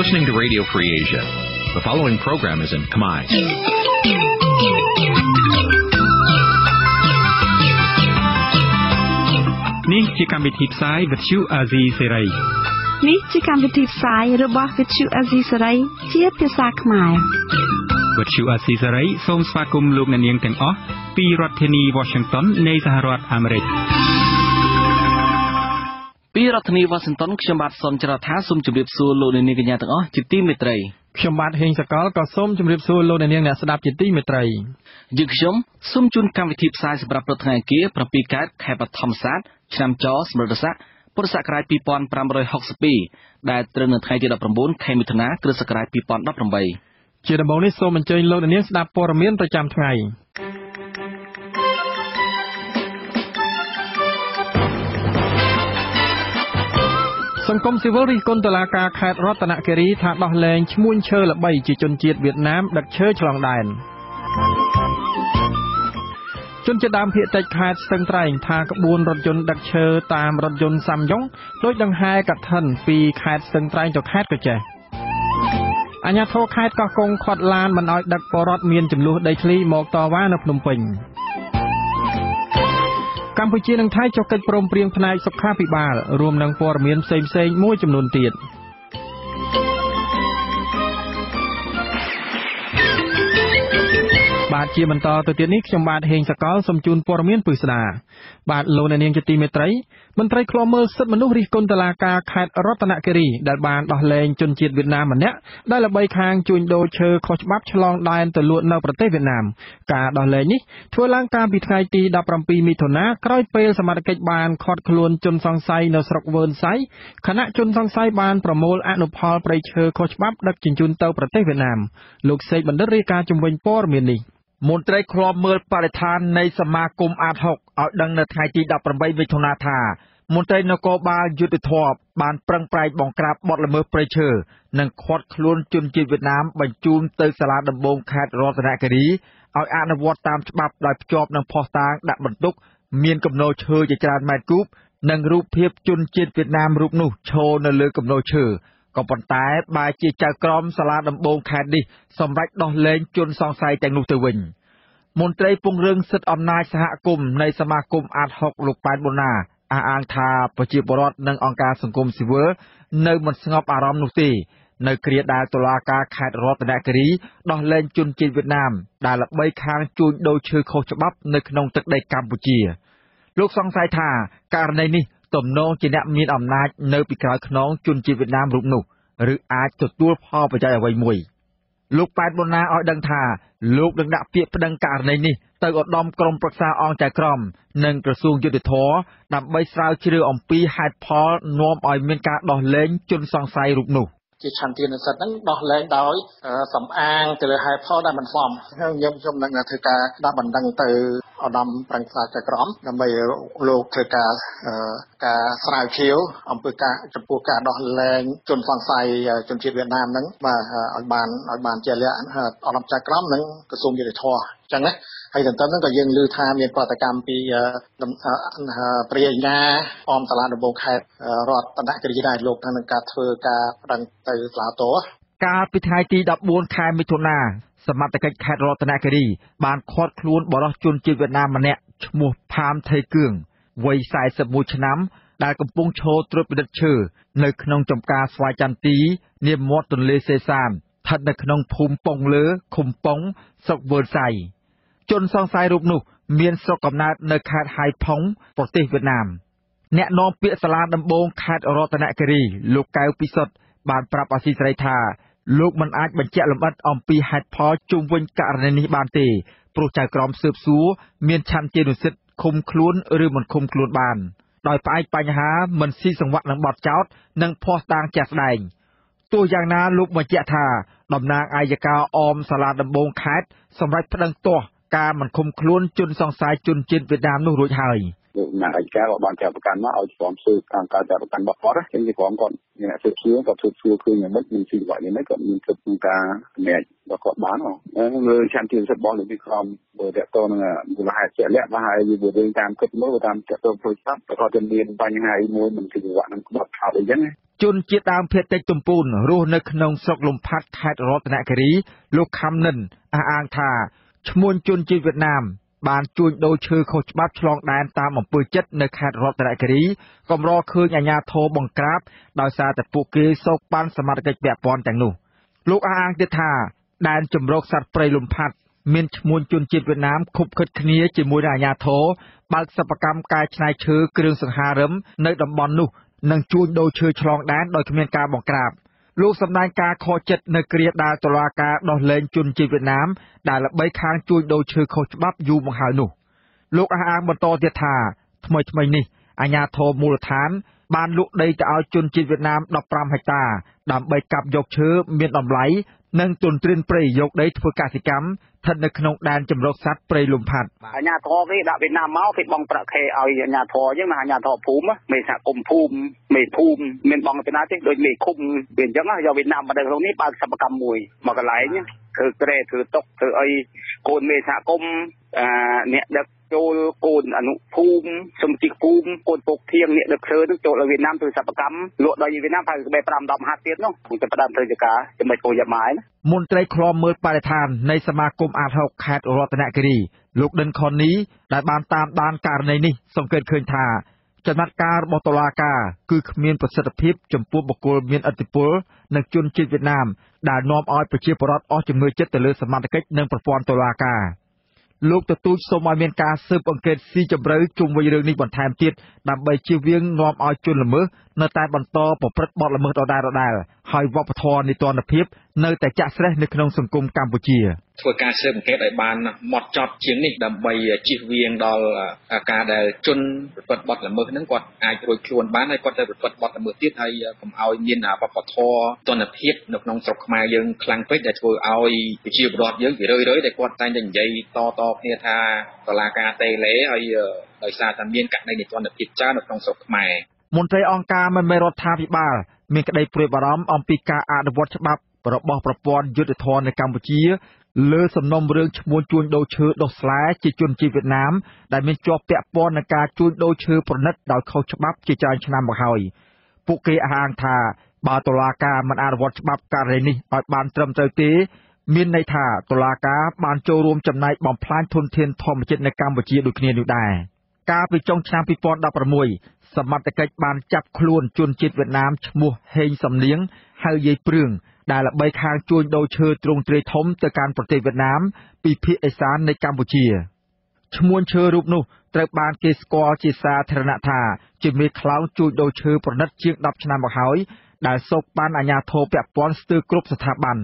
listening to Radio Free Asia. The following program is in Khmer. នេះជាកម្មវិធីផ្សាយវិទ្យុអាស៊ីសេរីនេះជាកម្មវិធីផ្សាយរបស់ Vuthu Azizi Saray ជាភាសាខ្មែរវិទ្យុអាស៊ីសេរីសូមស្វាគមន៍លោកអ្នកនាងទាំងអស់ពីរដ្ឋធានី Washington នៃសហរដ្ឋអាមេរិក ពីរដ្ឋធានីវ៉ាស៊ីនតោនខ្ញុំបាទសូមចរថាសូមជម្រាបសួរលោកអ្នកនាងកញ្ញាទាំងអស់ជាទីមេត្រីខ្ញុំបាទហេងសកលក៏សូមជម្រាបសួរលោកអ្នកនាងអ្នកស្ដាប់ជាទីមេត្រីយើងខ្ញុំសូមជូនកម្មវិធីផ្សាយសម្រាប់ព្រឹកថ្ងៃអង្គារ7កើតខែបឋមសាទឆ្នាំចសម្រិតស័កពុរសករាជ2562ដែលត្រូវនៅថ្ងៃទី19ខែមិថុនាគ្រិស្តសករាជ2018ជាដំបូងនេះសូមអញ្ជើញលោកអ្នកនាងស្ដាប់ព័ត៌មានប្រចាំថ្ងៃ សង្គមស៊ីវិលរិះគន់តុលាការខេត្តរតនគិរីថាដោះលែងឈ្មួញឈើល្បីជាជនជាតិវៀតណាមដឹកឈើឆ្លងដែនជនជាដើមភាគតិចខេត្តស្ទឹងត្រែងថាក្បួនរថយន្តដឹកឈើតាមរថយន្តសាំយ៉ុងដោយដង្ហែកឋិនពីខេត្តស្ទឹងត្រែងទៅខេត្តកោះចេះអាជ្ញាធរខេត្តកោះកុងខាត់ឡានមិនឲ្យដឹកបរតមានចំនួនដីធ្លីមកតវ៉ានៅភ្នំពេញ កម្ពុជានិងថៃចុះកិច្ចព្រមព្រៀងផ្នែកសុខាភិបាលរួមនឹងព័ត៌មានផ្សេងៗមួយចំនួនទៀតបាទជាបន្តទៅទៀតនេះខ្ញុំបាទហេងសកលសូមជូនព័ត៌មានពិស្ដាបាទលោកអ្នកនាងជាទីមេត្រី មន្ត្រីឃ្លាំមើលសិទ្ធិមនុស្សរិះគន់តុលាការខេត្តរតនគិរីដែលបានដោះលែងជនជាតិវៀតណាមម្នាក់ដែលល្បីខាងជួញដូរឈើខុសច្បាប់ឆ្លងដែនទៅលក់នៅប្រទេសវៀតណាមការដោះលែងនេះធ្វើឡើងកាលពីថ្ងៃទី17មិថុនាក្រោយពេលសមត្ថកិច្ចបានឃាត់ខ្លួនជនសង្ស័យនៅស្រុកវើនសៃខណៈជនសង្ស័យបានប្រមូលអនុផលព្រៃឈើខុសច្បាប់ដឹកជញ្ជូនទៅប្រទេសវៀតណាមលោកសេកបណ្ឌិតរាយការណ៍ជំវិញព័ត៌មាននេះ មន្ត្រីឃ្លាំមើលបរិស្ថាននៃសមាគមអាត6ឲ្យដឹងនៅថ្ងៃទី18មិថុនាថា មន្ត្រីនគរបាលយុទ្ធធរបានប្រឹងប្រែងបង្ក្រាបបទល្មើសព្រៃឈើនិងឃាត់ខ្លួនជនជាតិវៀតណាមបញ្ជូនទៅសាលាដំបងខេត្តរតនគិរីឲ្យអនុវត្តតាមច្បាប់ដោយភ្ជាប់នឹងភស្តុតាងដាក់បន្ទុក មានគំនរឈើជាច្រើនម៉ែត្រគូប និងរូបភាពជនជាតិវៀតណាមរូបនោះឈរនៅលើគំនរឈើ ក៏ប៉ុន្តែបែរជាចៅក្រមសាលាដំបងខេត្តនេះសម្រេចដោះលែងជនសង្ស័យទាំងនោះទៅវិញមន្ត្រីពង្រឹងសិទ្ធិអំណាចសហគមន៍នៃសមាគមអាត6លោកប៉ែនបូណាអះអាងថាប្រជាពលរដ្ឋនិងអង្គការសង្គមស៊ីវិលនៅមិនស្ងប់អារម្មណ៍នោះទេនៅគ្រាដែលតុលាការខេត្តរតនគិរីដោះលែងជនជាតិវៀតណាមដែលល្បីខាងជួញដូរឈើខុសច្បាប់នៅក្នុងទឹកដីកម្ពុជា លោកសង្ស័យថាករណីនេះ ទំនងជាអ្នកមានអំណាចនៅពីក្រោយខ្នងជនជាតិវៀតណាមរូបនោះឬអាចទទួលផលប្រយោជន៍អ្វីមួយលោកប៉ែតបូណាឲ្យដឹងថាលោកនឹងដាក់ពាក្យប្តឹងករណីនេះទៅឧត្តមក្រុមប្រឹក្សាអង្គចៅក្រមនិងក្រសួងយុតិធធដើម្បីស្រាវជ្រាវអំពីហេតុផលនាំឲ្យមានការដោះលែងជនសង្ស័យរូបនោះ ជាឆន្ទានុសិទ្ធិហ្នឹងដោះលែងដោយសំអាងទៅលើហេតុផលដែលមិនសមខ្ញុំខ្ញុំនឹងធ្វើការដាក់បណ្ដឹងទៅឧត្តមប្រឹក្សាចក្រមដើម្បីលោកធ្វើការការស្រាវជ្រាវអំពីការចំពោះការដោះលែងជនសង្ស័យជនជាតិវៀតណាមហ្នឹងបាទឲ្យបានឲ្យបានជាលក្ខណៈឧត្តមចក្រមនិងក្រសួងយុតិធម៌អញ្ចឹងណាហើយទន្ទឹមហ្នឹងក៏យើងឮថាមានប្រតិកម្មពីព្រាយណាអមសាលាដំបងខេត្តរដ្ឋតនគិរីដែរលោកថានឹងការធ្វើការប្តឹងទៅសាលាតោកាលពីថ្ងៃទី14ខែមិថុនាសមត្ថកិច្ចខេត្តរតនគិរីបានឃាត់ខ្លួនបរិសុទ្ធជនជាតិវៀតណាមម្នាក់ឈ្មោះផាមថេគឿងវ័យ41ឆ្នាំ ដែលកំពុងឈរត្រួតពិនិត្យឈើនៅក្នុងចំការស្វាយចន្ទទីនាមាត់ទន្លេសេសានស្ថិតនៅក្នុងភូមិប៉ុងលើឃុំប៉ុងស្រុកវើលសៃ ជនសង្ស័យរូបនោះ មានស្រុកកំណើតនៅខេត្តហៃផុងប្រទេសវៀតណាមអ្នកនាំពាក្យសាលាដំបងខេត្តរតនគិរីលោកកៅពិសុទ្ធបានប្រាប់អាស៊ីសេរីថាលោកមិនអាចបញ្ជាក់លម្អិតអំពីហេតុផលជុំវិញករណីនេះបានទេព្រោះចៅក្រមស៊ើបសួរមានឆន្ទានុសិទ្ធិឃុំខ្លួនឬមិនឃុំខ្លួនបាន ដោយផ្អែកបញ្ហាមិនស៊ីសង្វាក់នឹងបទចោទនិងភ័ស្តុតាងជាក់ស្ដែងទោះយ៉ាងណាលោកបញ្ជាក់ថាតំណាងអាយកាអមសាលាដំបងខេត្តសម្រាប់ប្តឹងទាស់ ការមិនឃុំខ្លួនជនសង្ស័យជនជាតិវៀតណាមនោះរួចហើយលោកអ្នករាជការក៏បានចាប់ប្រកាន់មកឲ្យព្រមស៊ើបតាមការចាប់ប្រកាន់របស់គាត់ចឹងគេព្រមគាត់អ្នកស៊ើបសួរក៏ស៊ើបសួរឃើញយ៉ាងម៉េចនឹងជីវៈយ៉ាងម៉េចគាត់មានគិតក្នុងការសម្រេចរបស់គាត់បានហ្នឹងលើឆន្ទៈសិទ្ធិរបស់លោកវិក្រមបើតកតនឹងមូលហេតុជាក់លាក់មកហើយវារឿងតាមគិតមើលតាមតកតផ្លូវច្បាប់ក៏จะមានបញ្ហាមួយមិនជីវៈនឹងក្បត់ខោអីចឹងជនជាតិដើមភាគតិចទំពូនរស់នៅក្នុងស្រុកលំផាត់ខេត្តរតនគិរីលោកខំនិនអះអាងថា ឈ្មោះជនជាតិវៀតណាមបានជួញដូរឈើខុសច្បាប់ឆ្លងដែនតាមអំពើចិត្តនៅខេត្តរតនគិរីកំរឃើញអាជ្ញាធរបង្ក្រាបដោយសារតែពួកគេសោកប៉ាន់សមត្ថកិច្ចពាក់ព័ន្ធទាំងនោះលោកអះអាងទៀតថាដែនជំរកសត្វព្រៃលំផាត់មានឈ្មោះជនជាតិវៀតណាមខុបខិតគ្នាជាមួយនឹងអាជ្ញាធរបើកសិប្បកម្មកែច្នៃឈើគ្រឿងសង្ហារឹមនៅតំបន់នោះនិងជួញដូរឈើឆ្លងដែនដោយគ្មានការបង្ក្រាប លោកសម្ដែងការខកចិត្តនៅគ្រាដែលតុលាការដោះលែងជនជាតិវៀតណាមដែលល្បីខាងជួញដូរឈើខុសច្បាប់យូរមកហើយនោះ លោកអះអាងបន្តទៀតថាថ្មីថ្មីនេះអាជ្ញាធរមូលដ្ឋាន បានលក់ដីទៅឲ្យជនជាតិវៀតណាម15ហិកតា ដើម្បីកាប់យកឈើមានតម្លៃ និងទន្ទ្រានព្រៃយកដីធ្វើកសិកម្មស្ថិតនៅក្នុងដែនជំរកសត្វព្រៃលំផាត់អាញាធរគេដាក់វៀតណាមមកគេបងប្រាក់ខែឲ្យអាញាធរអញ្ចឹងអាញាធរភូមិមេសហគមន៍ភូមិមេភូមិមានបងទៅណាទេដូចមេឃុំវាអញ្ចឹងយកវៀតណាមមកនៅក្នុងនេះបើកសិប្បកម្មមួយមកកន្លែងធ្វើក្រែធ្វើតុកធ្វើអីកូនមេសហគមន៍អាអ្នកដឹក ចូលកូនអនុភូមិសំជីកភូមិកូនពុកធៀងអ្នកដឹកឈើនឹងចូលទៅវៀតណាមធ្វើសិប្បកម្មលក់ដល់វៀតណាមហើយក្បែរ5 10ហាត់ទៀតនោះគួរតែផ្ដើមធ្វើចការចំណុចគោយ៉ាម៉ាយណាមន្ត្រីឃ្លាំមើលបរិស្ថាននៃសមាគមអាត6ខេត្តរតនគិរីលោកដិនខុននីដែលបានតាមដានករណីនេះសង្កេតឃើញថាចំណាត់ការរបស់តុលាការគឺគ្មានប្រសិទ្ធភាពចំពោះបុគ្គលមានឥទ្ធិពលនិងជនជាតិវៀតណាមដែលនាំឲ្យប្រជាពលរដ្ឋអស់ជំនឿចិត្តទៅលើសមត្ថកិច្ចនិងប្រព័ន្ធតុលាការ។ លោកទទូចសូមឲ្យមានការស៊ើបអង្កេតស៊ីជម្រៅជុំវិញរឿងនេះបន្ថែមទៀតដើម្បីជៀសវាងនាំឲ្យជនល្មើសនៅតែបន្តប្រព្រឹត្តបទល្មើសដដែលៗហើយវប្បធម៌នីតិរដ្ឋភាពនៅតែចាក់ស្រេះនៅក្នុងសង្គមកម្ពុជា ធ្វើការស៊ើបអង្កេតឲ្យបានម៉ត់ចត់ជាងនេះដើម្បីជៀសវាងដល់ការដែលជនប្រព្រឹត្តបទល្មើសហ្នឹងគាត់អាចរួចខ្លួនបានហើយគាត់ទៅប្រព្រឹត្តបទល្មើសទៀតហើយកុំឲ្យមានវប្បធម៌ទនភាពនៅក្នុងស្រុកខ្មែរយើងខ្លាំងពេកដែលធ្វើឲ្យប្រជាពលរដ្ឋយើងវារឿយៗដែលគាត់តែងតែនិយាយតតគ្នាថាតឡាការតេលេហើយដោយសារតែមានករណីនិទានភាពច្រើននៅក្នុងស្រុកខ្មែរមន្ត្រីអង្គការមិនមែនរដ្ឋាភិបាលមានក្តីព្រួយបារម្ភអំពីការអនុវត្តច្បាប់ របស់ប្រព័ន្ធយុត្តិធម៌នៅកម្ពុជា លើសំណុំរឿងឈ្មោះជួញដូរឈើដុះស្លែជាជនជាតិវៀតណាមដែលមានជាប់ពាក់ព័ន្ធនឹងការជួញដូរឈើប្រណិតដោយខុសច្បាប់ជាច្រើនឆ្នាំមកហើយពួកគេអះអាងថាបើតុលាការមិនអនុវត្តច្បាប់ករណីនេះឲ្យបានត្រឹមត្រូវទេមានន័យថាតុលាការបានចូលរួមចំណែកបំផ្លាញធនធានធម្មជាតិនៅកម្ពុជាដូចគ្នានោះដែរកាលពីចុងឆ្នាំ2016សមត្ថកិច្ចបានចាប់ខ្លួនជនជាតិវៀតណាមឈ្មោះហេងសំនៀងហៅយាយព្រឿង ដែលល្បីខាងជួញដូរឈើទ្រង់ទ្រាយធំទៅកាន់ប្រទេសវៀតណាម ពីភាគឦសាននៃកម្ពុជាឈ្មោះឈើរូបនោះត្រូវបានគេស្គាល់ជាសាធារណៈថាជាមេខ្លោងជួញដូរឈើប្រណិតជាង10ឆ្នាំមកហើយដែលសោកបានអាជ្ញាធរពាក់ព័ន្ធស្ទើរគ្រប់ស្ថាប័ន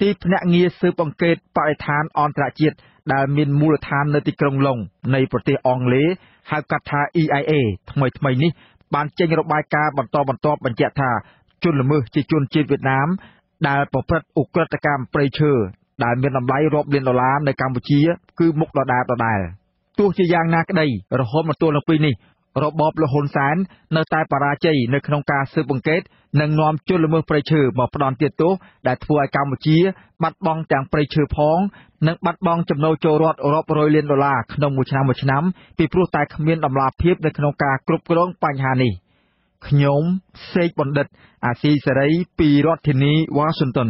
ទីភ្នាក់ងារស៊ើបអង្កេតបរិស្ថានអន្តរជាតិដែលមានមូលដ្ឋាននៅទីក្រុងឡុងនៃប្រទេសអង់គ្លេសហៅកាត់ថា EIA ថ្មីថ្មីនេះបានចេញរបាយការណ៍បន្តបន្ទាប់បញ្ជាក់ថាជនល្មើសជាជនជាតិវៀតណាម ដែលប្រព្រឹត្តឧក្រិដ្ឋកម្មព្រៃឈើដែលមានតម្លៃរាប់លានដុល្លារនៅកម្ពុជា គឺមុខដដែលដដែលទោះជាយ៉ាងណាក្តីរហូតមកទល់នឹងពេលនេះរបបលហ៊ុនសែននៅតែបរាជ័យនៅក្នុងការស៊ើបអង្កេតនិងនាំជនល្មើសព្រៃឈើមកផ្ដន់ទោសដែលធ្វើឲ្យកម្ពុជា បាត់បង់ទាំងព្រៃឈើផង និងបាត់បង់ចំណូលចូលរដ្ឋរាប់រយលានដុល្លារក្នុងមួយឆ្នាំមួយឆ្នាំពីព្រោះតែគ្មានដំណាភាពនៅក្នុងការគ្រប់គ្រងបញ្ហានេះ ខ្ញុំសេកបណ្ឌិត អាស៊ីសេរីពីរដ្ឋធានីវ៉ាស៊ីនតោន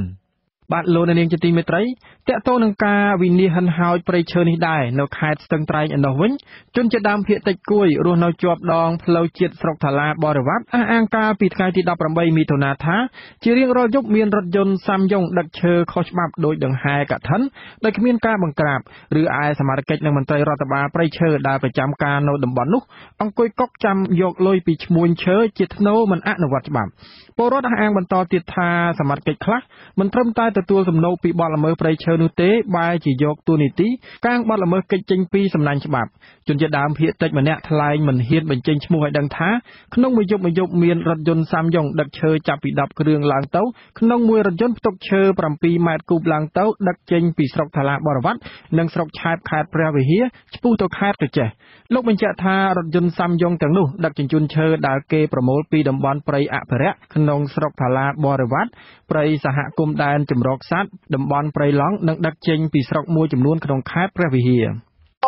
បាទលោកនាងជាទីមេត្រីតកតទៅនឹងការវិនិច្ឆ័យហិនហោចព្រៃឈើនេះដែរនៅខេត្តស្ទឹងត្រែងឯនោះវិញជនជាដើមភាគតិចគួយរស់នៅជាប់ដងផ្លូវជាតិស្រុកថាឡាបរិវត្តអះអាងកាលពីថ្ងៃទី18មិថុនាថាជារៀងរាល់យប់មានរថយន្តសាំយ៉ុងដឹកឈើខុសច្បាប់ដោយដង្ហែកឋិនដោយគ្មានការបង្ក្រាបឬឯសមាជិកនិងមន្ត្រីរដ្ឋបាលព្រៃឈើដែលប្រចាំការនៅតំបន់នោះអង្គុយកុកចាំយកលុយពីឈ្មួញឈើជាធ្នូមិនអនុវត្តច្បាប់ពលរដ្ឋអះអាងបន្តទៀតថាសមាជិកខ្លះមិនត្រឹមតែទទទួលសំណូកពីបទល្មើសព្រៃឈើនោះទេបែរជាយកទួនាទីកាងបទល្មើសកិច្ចចេញពីសំណាញ់ច្បាប់ជនជាដើមភៀកតិចម្នាក់ថ្លែងមិនហ៊ានបញ្ចេញឈ្មោះឲ្យដឹងថាក្នុងមួយយប់មួយយប់មានរថយន្តសាមយ៉ុងដឹកឈើចាប់ពី10គ្រឿងឡើងទៅក្នុងមួយរថយន្តផ្ទុកឈើ7ម៉ែត្រគូបឡើងទៅដឹកចេញពីស្រុកថាឡាបរវត្តនិងស្រុកឆែបខេត្តព្រះវិហារឆ្ពោះទៅខេត្តកញ្ចេះលោកបញ្ជាក់ថារថយន្តសាមយ៉ុងទាំងនោះដឹកជញ្ជូនឈើដែលគេប្រមូលពីតំបន់ព្រៃអភិរក្សក្នុងស្រុកថាឡាបរិវត្តព្រៃសហគមន៍ដែនចម្រុកសត្វ តំបន់ព្រៃឡង់ និងដឹកចេញពីស្រុកមួយចំនួនក្នុងខេត្តព្រះវិហារ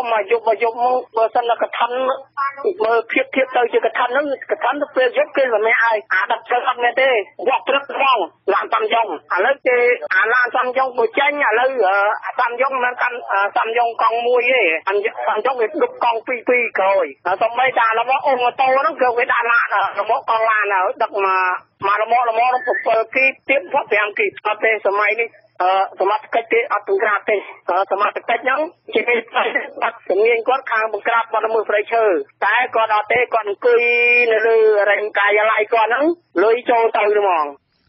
មកយប់មកយប់មកបើសិនតែកថាមើលភាពធៀបទៅជាកថាហ្នឹងកថាទៅពេលយប់គេសម្រាប់ឲ្យអាដឹកជើងអត់មានទេវត្តព្រឹកហ្មងឡានសំយ៉ុងឥឡូវគេអាឡានសំយ៉ុងក៏ចេញឥឡូវសំយ៉ុងមិនកាន់សំយ៉ុងកង់មួយទេសំយ៉ុងគេដុបកង់ពីរពីរក្រោយសំបីតារបស់អូម៉ូតូហ្នឹងគឺគេដាក់ឡានរបស់កង់ឡានដឹកមកមករមករមរ7គីទៀត5គីអត់ទេសម័យនេះអឺ សមត្ថកិច្ចគេអត់បង្ក្រាបទេសមត្ថកិច្ចហ្នឹងជាពេលបាត់ជំនាញគាត់ខាងបង្ក្រាបបាត់មើលព្រៃឈើតែគាត់អត់ទេគាត់អង្គុយនៅលើរែងកាយឡ័យគាត់ហ្នឹងលុយចូលទៅហ្មង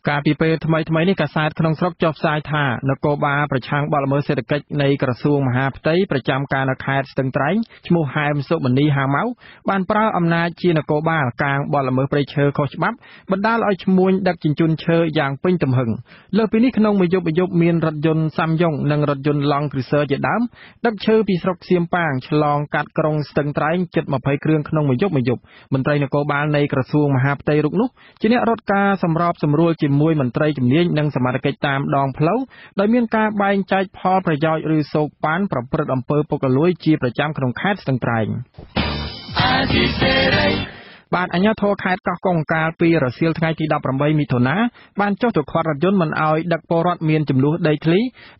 កាលពីពេលថ្មីថ្មីនេះកាសែតក្នុងស្រុកចុះផ្សាយថានគរបាលប្រឆាំងបទល្មើសសេដ្ឋកិច្ចនៃក្រសួងមហាផ្ទៃប្រចាំការនៅខេត្តស្ទឹងត្រែងឈ្មោះហែមសុមនីហាម៉ៅបានប្រើអំណាចជានគរបាលកាងបទល្មើសព្រៃឈើខុសច្បាប់បណ្ដាលឲ្យឈ្មួញដឹកជញ្ជូនឈើយ៉ាងពេញទំហឹងលើសពីនេះក្នុងមួយយប់មួយយប់មានរថយន្តសាំយ៉ុងនិងរថយន្តឡង់គ្រីសឺជាដើមដឹកឈើពីស្រុកសៀមប៉ាងឆ្លងកាត់ក្រុងស្ទឹងត្រែងជិត20គ្រឿងក្នុងមួយយប់មួយយប់មន្ត្រីនគរបាលនៃក្រសួងមហាផ្ទៃរុកនោះជាអ្នករត់ការសម្របសម្រួលជាមួយមន្ត្រីជំនាញនាញនិងសមត្ថកិច្ចតាមដងផ្លូវដោយមានការបែងចែកផលប្រយោជន៍ឬសោកប៉ាន់ប្រព្រឹត្តអំពើពុករលួយជាប្រចាំក្នុងខេត្តស្ទឹងត្រែង បាទអាជ្ញាធរខេត្តកោះកុងកាលពីរសៀលថ្ងៃទី18មិថុនាបានចុះទៅខាត់រថយន្តមិនអោយដឹកពលរដ្ឋមានចំនួនដីធ្លី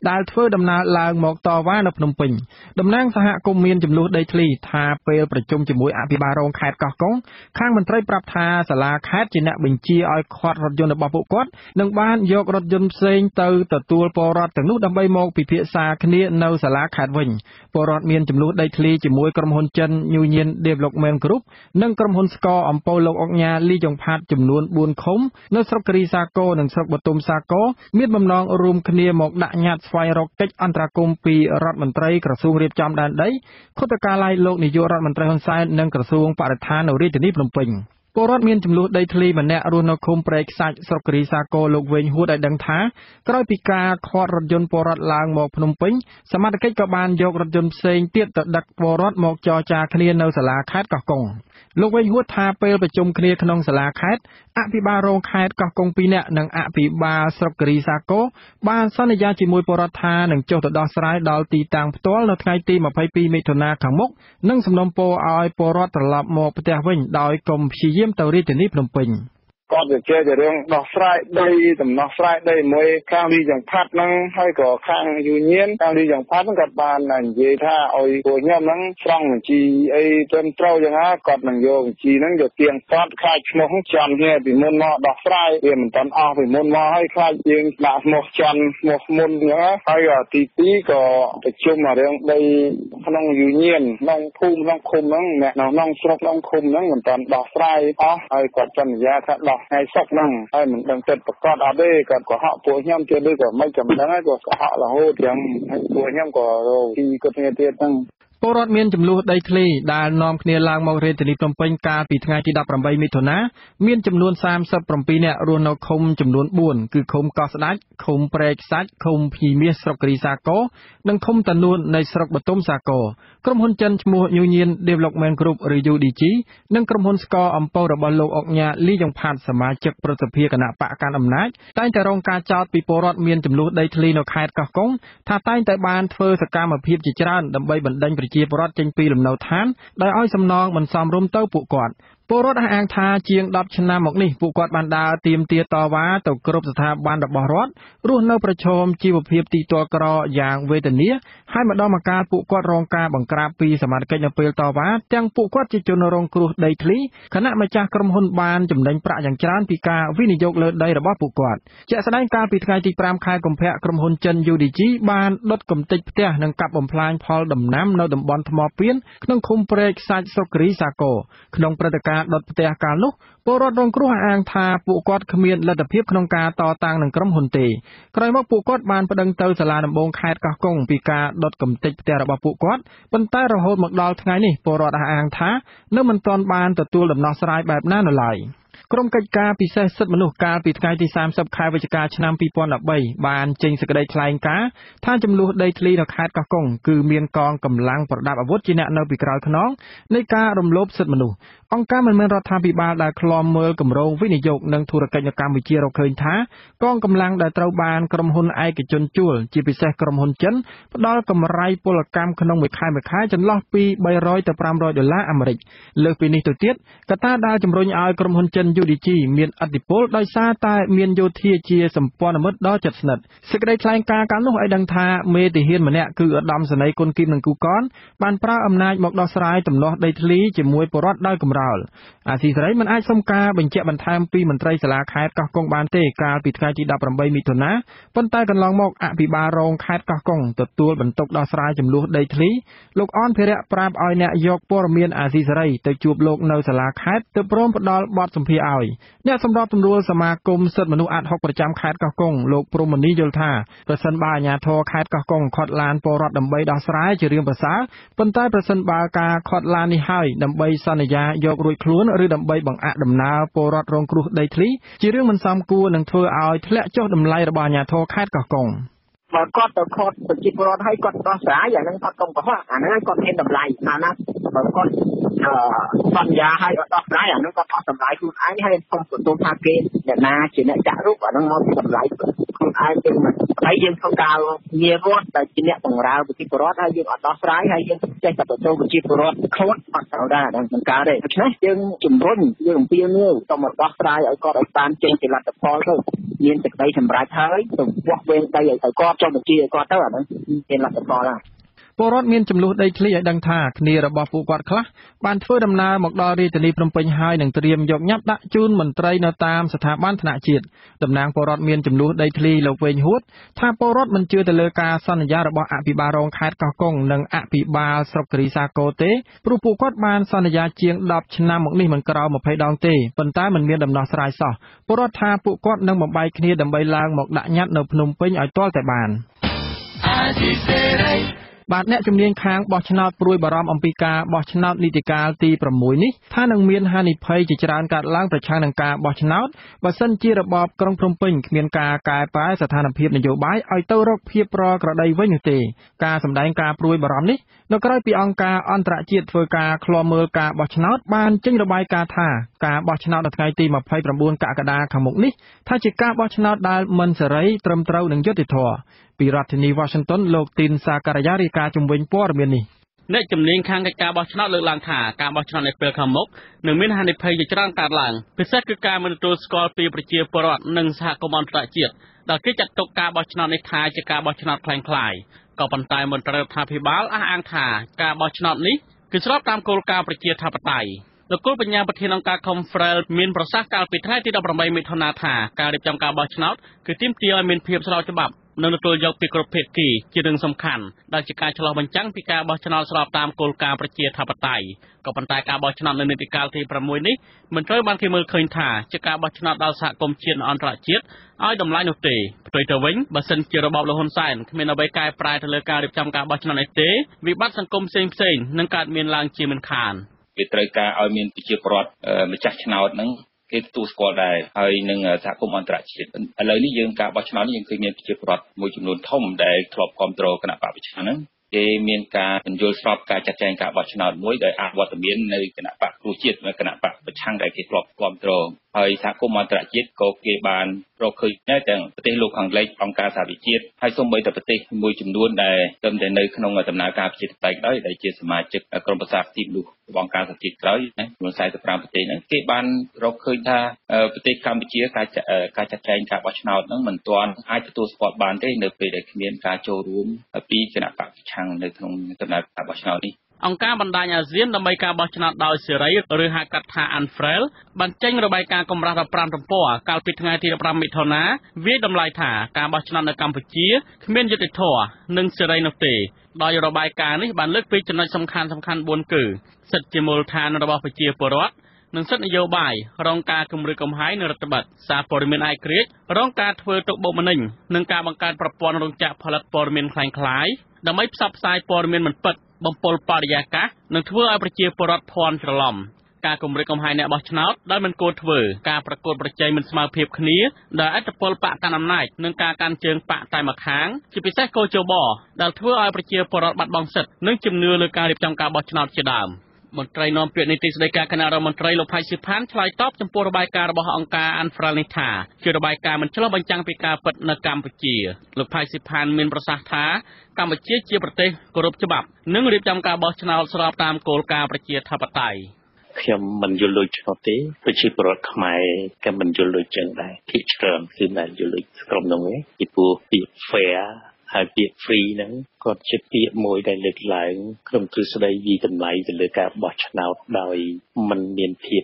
ដែលធ្វើដំណើរឡើងមកតវ៉ានៅភ្នំពេញតំណាងសហគមន៍មានចំនួនដីធ្លីថាពេលប្រជុំជាមួយអភិបាលរងខេត្តកោះកុងខាងមន្ត្រីប្រាប់ថាសាលាខេត្តជាអ្នកបញ្ជាឲ្យខាត់រថយន្តរបស់ពួកគាត់និងបានយករថយន្តផ្សេងទៅទទួលពលរដ្ឋទាំងនោះដើម្បីមកពិភាក្សាគ្នានៅសាលាខេត្តវិញពលរដ្ឋមានចំនួនដីធ្លីជាមួយក្រុមហ៊ុនចិន Union Development Group និងក្រុមហ៊ុនស្ករអំពៅលោកអុកញ៉ាលីយ៉ុងផាតចំនួន4ឃុំ នៅស្រុកគិរីសាគរនិងស្រុកបទុមសាគរមានបំណងរួមគ្នាមកដាក់ញត្តិស្វែងរកកិច្ចអន្តរាគមន៍ពីរដ្ឋមន្ត្រីក្រសួងរៀបចំដែនដីខុទ្ទកាល័យលោកនាយករដ្ឋមន្ត្រីហ៊ុនសែននិងក្រសួងបរិស្ថាននៅរាជធានីភ្នំពេញ។ពលរដ្ឋមានចំនួនដីធ្លីម្នាក់រស់នៅឃុំព្រែកខ្សាច់ស្រុកគិរីសាគរលោកវិញហួតឲ្យដឹងថាក្រោយពីការខាត់រថយន្តពលរដ្ឋឡើងមកភ្នំពេញសមត្ថកិច្ចក៏បានយករថយន្តផ្សេងទៀតទៅដឹកពលរដ្ឋមកចរចាគ្នានៅសាលាខេត្តកោះកុង លោកវិញហួតថាពេលប្រជុំគ្នាក្នុងសាលាខេត្តអភិបាលរងខេត្តកោះកុង2នាក់និងអភិបាលស្រុកគិរីសាគរបានសន្យាជាមួយពលរដ្ឋថានឹងចុះទៅដោះស្រាយដល់ទីតាំងផ្ទាល់នៅថ្ងៃទី22មិថុនាខាងមុខនិងសំណូមពរឲ្យពលរដ្ឋត្រឡប់មកផ្ទះវិញដោយកុំព្យាយាមទៅរាជធានីភ្នំពេញ។ គាត់ទៅជែករឿងដោះស្រាយដីដំណោះស្រាយដីមួយខាងលីយ៉ាងផាត់ហ្នឹងហើយក៏ខាងយូញៀនខាងលីយ៉ាងផាត់ហ្នឹងគាត់បាននិយាយថាឲ្យពួកខ្ញុំហ្នឹងស្រង់បញ្ជីអីត្រឹមត្រូវយ៉ាងណាគាត់នឹងយកបញ្ជីហ្នឹងយកទៀងទាត់ខ្លាចឈ្មោះចំគ្នាពីមុនមកដោះស្រាយវាមិនតាន់អស់ពីមុនមកហើយខ្លាចយើងដាក់ឈ្មោះចំឈ្មោះមុនយ៉ាងណាហើយទី2ក៏ប្រជុំរឿងដីក្នុងយូញៀនក្នុងភូមិក្នុងឃុំហ្នឹងអ្នកក្នុងស្រុកក្នុងឃុំហ្នឹងមិនតាន់ដោះស្រាយអស់ហើយគាត់សន្យាថាដោះថ្ងៃសុកហ្នឹងហើយមិនដឹងចិត្តប្រកាសអត់ទេគាត់ក៏ហក់ពួកខ្ញុំទៀតឬក៏មិនចាំដឹងហើយក៏ហក់រហូតយ៉ាងពួកខ្ញុំក៏រកទីគាត់គ្នាទៀតហ្នឹង ពលរដ្ឋមានចំនួនដីធ្លីដែលនាំគ្នាឡើងមករាជធានីភ្នំពេញកាលពីថ្ងៃទី18មិថុនាមានចំនួន37នាក់រស់នៅឃុំចំនួន4គឺឃុំកោះស្ដាច់ឃុំព្រែកខ្សាច់ឃុំភីមាសស្រុកគិរីសាគរនិងឃុំតានួននៃស្រុកបទុមសាគរក្រុមហ៊ុនចិនឈ្មោះ Union Development Group ឬ UDG និងក្រុមហ៊ុនស្ករអំពៅរបស់លោកអុកញ៉ាលីយ៉ុងផាតសមាជិកប្រសិទ្ធិគណៈបកកាន់អំណាចតែងតែរងការចោទពីពលរដ្ឋមានចំនួនដីធ្លីនៅខេត្តកោះកុងថាតែងតែបានធ្វើសកម្មភាពជាច្រើនដើម្បីបណ្ដេញប្រជាពលរដ្ឋចេញពីលំនៅឋាន ដោយឲ្យសំណងមិនសមរម្យទៅពួកគាត់ ពលរដ្ឋអះអាងថាជាង10ឆ្នាំមកនេះពួកគាត់បានដើរទាមទារតវ៉ាទៅគ្រប់ស្ថាប័នរបស់រដ្ឋរស់នៅប្រឈមជីវភាពទីទាល់ក្រយ៉ាងវេទនាហើយម្ដងម្កាលពួកគាត់រងការបង្ក្រាបពីសមាជិកនៅពេលតវ៉ាទាំងពួកគាត់ជាជនរងគ្រោះដីធ្លីខណៈម្ចាស់ក្រុមហ៊ុនបានចំណេញប្រាក់យ៉ាងច្រើនពីការវិនិយោគលើដីរបស់ពួកគាត់ជាក់ស្ដែងកាលពីថ្ងៃទី5ខែកុម្ភៈក្រុមហ៊ុនចិន UDG បានដុតកំទេចផ្ទះនិងកាប់បំផ្លាញផលដំណាំនៅតំបន់ថ្មពៀនក្នុងឃុំព្រែកខ្សាច់ស្រុកគិរីសាគរក្នុងព្រឹត្តិការណ៍ការដុតផ្ទះកាលនោះពលរដ្ឋរងគ្រោះអះអាងថាពួកគាត់គ្មានលទ្ធភាពក្នុងការតតាំងនឹងក្រុមហ៊ុនទេក្រោយមកពួកគាត់បានប្តឹងទៅសាលាដំបងខេត្តកោះកុងពីការដុតកំទេចផ្ទះរបស់ពួកគាត់ប៉ុន្តែរហូតមកដល់ថ្ងៃនេះពលរដ្ឋអះអាងថានៅមិនទាន់បានទទួលដំណោះស្រាយបែបណានៅឡើយ។ ក្រុមកិច្ចការពិសេសសិទ្ធិមនុស្សកាលពីថ្ងៃទី30ខែវិច្ឆិកាឆ្នាំ2013បានចេញសេចក្តីថ្លែងការណ៍ថាចំនួនដីធ្លីនៅខេត្តកោះកុងគឺមានកងកម្លាំងប្រដាប់អាវុធជាអ្នកនៅពីក្រោយខ្នងនៃការរំលោភសិទ្ធិមនុស្សអង្គការមិនមែនរដ្ឋាភិបាលដែលឃ្លាំមើលគម្រោងវិនិយោគនិងធុរកិច្ចនៅកម្ពុជារកឃើញថាកងកម្លាំងដែលត្រូវបានក្រុមហ៊ុនឯកជនជួលជាពិសេសក្រុមហ៊ុនចិនផ្ដល់កម្រៃពលកម្មក្នុងមួយខែមួយខែចន្លោះពី300ទៅ500ដុល្លារអាមេរិកលើសពីនេះទៅទៀតកត្តាដែលជំរុញឲ្យក្រុមហ៊ុនចិន UDG មានឥទ្ធិពលដោយសារតែមានយោធាជាសម្ព័ន្ធមិត្តដ៏ជិតស្និទ្ធសេចក្តីថ្លែងការណ៍កាលនោះឲ្យដឹងថាមេទាហានម្នាក់គឺឧត្តមសេនីយ៍គុនគីមនិងគូកនបានប្រើអំណាចមកដោះស្រាយទំនាស់ដីធ្លីជាមួយពលរដ្ឋដោយកម្រោលអាស៊ីសេរីមិនអាចសុំការបញ្ជាក់បន្ថែមពីមន្ត្រីសាលាខេត្តកោះកុងបានទេកាលពីថ្ងៃទី18មិថុនាប៉ុន្តែកន្លងមកអភិបាលរងខេត្តកោះកុងទទួលបន្ទុកដោះស្រាយចំនួនដីធ្លីលោកអនភិរៈប្រាប់ឲ្យអ្នកយកព័ត៌មានអាស៊ីសេរីទៅជួបលោកនៅសាលាខេត្តទើបព្រមផ្ដល់បទសម្ភាសឲ្យអ្នកសម្របសម្រួលសមាគមសិទ្ធិមនុស្សអាត់ហុកប្រចាំខេត្តកោះកុងលោកព្រំមនីយល់ថាប្រសិនបើអាជ្ញាធរខេត្តកោះកុងខាត់ឡានពលរដ្ឋដើម្បីដោះស្រាយជារឿងប្រសើរប៉ុន្តែប្រសិនបើការខាត់ឡាននេះហើយដើម្បីសន្យាយករួចខ្លួនឬដើម្បីបង្អាក់ដំណើរពលរដ្ឋរងគ្រោះដីធ្លីជារឿងមិនសមគួរនឹងធ្វើឲ្យធ្លាក់ចុះតម្លៃរបស់អាជ្ញាធរខេត្តកោះកុង បើគាត់ទៅខត់ប្រជាពលរដ្ឋឲ្យគាត់ដោះស្រាយអាហ្នឹងគាត់កុំកុហកអាហ្នឹងគាត់មានតម្លៃអាណាបើគាត់សន្យាឲ្យដោះស្រាយអាហ្នឹងគាត់អត់តម្លៃខ្លួនឯងហើយខ្ញុំទទួលថាគេអ្នកណាជាអ្នកចាក់រូបអាហ្នឹងមកតម្លៃខ្លួនឯងទៅមិនហើយយើងក្នុងការងាររដ្ឋដែលជាអ្នកបង្រើប្រជាពលរដ្ឋហើយយើងអត់ដោះស្រាយហើយយើងចេះតែទទួលប្រជាពលរដ្ឋខ្លួនអត់ត្រូវដែរហ្នឹងមិនកើតទេដូច្នេះយើងជំរុញយើងអំពាវនាវទៅមកដោះស្រាយឲ្យគាត់ឲ្យបានចេញជាលទ្ធផលទៅមានសេចក្តីសម្រេចហើយទៅវាស់វែងដីឲ្យគាត់ចុះបញ្ជាឲ្យគាត់ទៅអាហ្នឹងមានលទ្ធផលហើយ ពលរដ្ឋមានចំនួនដីធ្លីឲ្យដឹងថាគ្នារបស់ពួកគាត់ខ្លះបានធ្វើដំណើរមកដល់រាជធានីភ្នំពេញហើយនឹងត្រៀមយកញ៉ាំដាក់ជូនមន្ត្រីនៅតាមស្ថាប័នថ្នាក់ជាតិតំណាងពលរដ្ឋមានចំនួនដីធ្លីលោកវែងហួតថាពលរដ្ឋមិនជឿទៅលើការសន្យារបស់អភិបាលរងខេត្តកោះកុងនិងអភិបាលស្រុកគិរីសាគរទេព្រោះពួកគាត់បានសន្យាជាង10ឆ្នាំមកនេះមិនក្រោម20ដងទេប៉ុន្តែមិនមានដំណោះស្រាយសោះពលរដ្ឋថាពួកគាត់នឹងបំបែកគ្នាដើម្បីឡើងមកដាក់ញត្តិនៅភ្នំពេញឲ្យទាល់តែបានអាស៊ីសេរី បាទអ្នកជំនាញខាងបោះឆ្នោតព្រួយបារម្ភអំពីការបោះឆ្នោតនីតិកាលទី6នេះថានឹងមានហានិភ័យជាច្រើនកើតឡើងប្រឆាំងនឹងការបោះឆ្នោតបើសិនជារបបក្រុងភ្នំពេញគ្មានការកែប្រែស្ថានភាពនយោបាយឲ្យទៅរកភាពប្រក្រតីវិញនោះទេការសម្ដែងការព្រួយបារម្ភនេះនៅក្រៅពីអង្គការអន្តរជាតិធ្វើការឃ្លាំមើលការបោះឆ្នោតបានចេញរបាយការណ៍ថាការបោះឆ្នោតនៅថ្ងៃទី29កក្កដាខាងមុខនេះថាជាការបោះឆ្នោតដែលមិនសេរីត្រឹមត្រូវនិងយុត្តិធម៌ពីរដ្ឋធានី Washington លោកទីនសាការយារាយការជំវិញព័ត៌មាននេះអ្នកជំនាញខាងកិច្ចការបោះឆ្នោតលើកឡើងថាការបោះឆ្នោតនៅពេលខាងមុខនឹងមានហានិភ័យជាច្រើនកើតឡើងពិសេសគឺការមិនទទួលស្គាល់ពីប្រជាពលរដ្ឋនិងសហគមន៍អន្តរជាតិដែលគេចាត់ទុកការបោះឆ្នោតនេះថាជាការបោះឆ្នោតខ្លាំងខ្លាយ ក៏ប៉ុន្តែមន្ត្រីរដ្ឋាភិបាលអះអាងថាការបោះឆ្នោតនេះគឺស្របតាមគោលការណ៍ប្រជាធិបតេយ្យលោកគុលបញ្ញាប្រធានអង្គការ Confrel មានប្រសាសន៍កាលពីថ្ងៃទី18មិថុនាថាការរៀបចំការបោះឆ្នោតគឺទាមទារឲ្យមានភាពស្របច្បាប់ និងទទួលយកពីគ្រប់ភាគីជារឿងសំខាន់ដែលជាការឆ្លុះបញ្ចាំងពីការបោះឆ្នោតស្របតាមគោលការណ៍ប្រជាធិបតេយ្យក៏ប៉ុន្តែការបោះឆ្នោតនៅនីតិកាលទី6នេះមិនត្រូវបានគេមើលឃើញថាជាការបោះឆ្នោតដល់សហគមន៍ជាតិនិងអន្តរជាតិឲ្យតម្លៃនោះទេផ្ទុយទៅវិញបើសិនជារបបលហ៊ុនសែនគ្មានអ្វីកែប្រែទៅលើការរៀបចំការបោះឆ្នោតនេះទេវិបត្តិសង្គមផ្សេងផ្សេងនឹងកើតមានឡើងជាមិនខានវាត្រូវការឲ្យមានប្រជាពលរដ្ឋម្ចាស់ឆ្នោតហ្នឹង គេទទួលស្គាល់ដែរហើយនឹងសហគមន៍អន្តរជាតិឥឡូវនេះយើងការបោះឆ្នោតនេះយើងឃើញមានប្រជាពលរដ្ឋមួយចំនួនធំដែលធ្លាប់គ្រប់គ្រងគណៈបព្វប្រឆាំងហ្នឹងគេមានការបញ្យល់ស្របការចាត់ចែងការបោះឆ្នោតមួយដោយអវត្តមាននៅគណៈបកគ្រូជាតិនិងគណៈបកប្រឆាំងដែលគេធ្លាប់គ្រប់គ្រងហើយសហគមន៍អន្តរជាតិក៏គេបានរកឃើញដែរទាំងប្រទេសលោកអង់គ្លេសអង្គការសហវិជាតិហើយសូម្បីតែប្រទេសមួយចំនួនដែលត្រឹមតែនៅក្នុងដំណើរការប្រជាធិបតេយ្យដោយដែលជាសមាជិកក្រុមប្រឹក្សាទីមនុស្សរបស់អង្គការសហជាតិក្រោយណាចំនួន45ប្រទេសហ្នឹងគេបានរកឃើញថាប្រទេសកម្ពុជាការការចាត់ចែងការបោះឆ្នោតហ្នឹងមិនទាន់អាចទទួលស្គាល់បានទេនៅពេលដែលគ្មានការចូលរួមពីគណៈបកប្រឆាំងនៅក្នុងដំណើរការបោះឆ្នោតនេះ អង្គការបណ្ដាញអាស៊ានដើម្បីការបោះឆ្នោតដោយសេរីឬហៅកាត់ថា Unfrail បានចេញរបាយការណ៍កម្រាស់15ទំព័រកាលពីថ្ងៃទី15មិថុនាវាយតម្លៃថាការបោះឆ្នោតនៅកម្ពុជាគ្មានយុត្តិធម៌និងសេរីនោះទេដោយរបាយការណ៍នេះបានលើកពីចំណុចសំខាន់សំខាន់4គឺសិទ្ធិជាមូលដ្ឋានរបស់ប្រជាពលរដ្ឋ និងសិទ្ធិនយោបាយរងការគំរាមកំហែងនៅរដ្ឋបတ်សារព័ត៌មានឯករាជ្យរងការធ្វើទុកបុកម្នេញនិងការបង្កើតប្រព័ន្ធរោងចក្រផលិតព័ត៌មានคล้ายៗដើម្បីផ្សព្វផ្សាយព័ត៌មានមិនពិត បំពុលបរិយាកាសនិងធ្វើឲ្យប្រជាពលរដ្ឋភ័ន្តច្រឡំការគម្រិតកំហែងអ្នកបោះឆ្នោតដែលមិនគួរធ្វើការប្រកួតប្រជែងមិនស្មើភាពគ្នាដែលអត្តពលបកកាន់អំណាចនិងការកាន់ជើងបកតែម្ខាងជាពិសេសកោជបដែលធ្វើឲ្យប្រជាពលរដ្ឋបាត់បង់សិទ្ធិនិងជំនឿលើការរៀបចំការបោះឆ្នោតជាដើម មន្ត្រីនាំពាក្យនីតិស្តីការគណៈរដ្ឋមន្ត្រីលោកផៃស៊ីផានឆ្លើយតបចំពោះរបាយការណ៍របស់អង្គការ Anfral នេះថាជារបាយការណ៍មិនឆ្លុះបញ្ចាំងពីការពិតនៅកម្ពុជាលោកផៃស៊ីផានមានប្រសាសន៍ថាកម្ពុជាជាប្រទេសគោរពច្បាប់និងរៀបចំការបោះឆ្នោតស្របតាមគោលការណ៍ប្រជាធិបតេយ្យខ្ញុំមិនយល់ដូចឆ្នោតទេប្រជាពលរដ្ឋខ្មែរក៏មិនយល់ដូចចឹងដែរភាគច្រើនគឺមិនយល់ដូចក្រុមនោះទេពីព្រោះពាក្យ fair ហើយពាក្យ free ហ្នឹងគាត់ជាពាក្យមួយដែលលើកឡើងក្នុងទ្រឹស្ដីវិតម្លៃទៅលើការបោះឆ្នោតដោយមិនមានភាព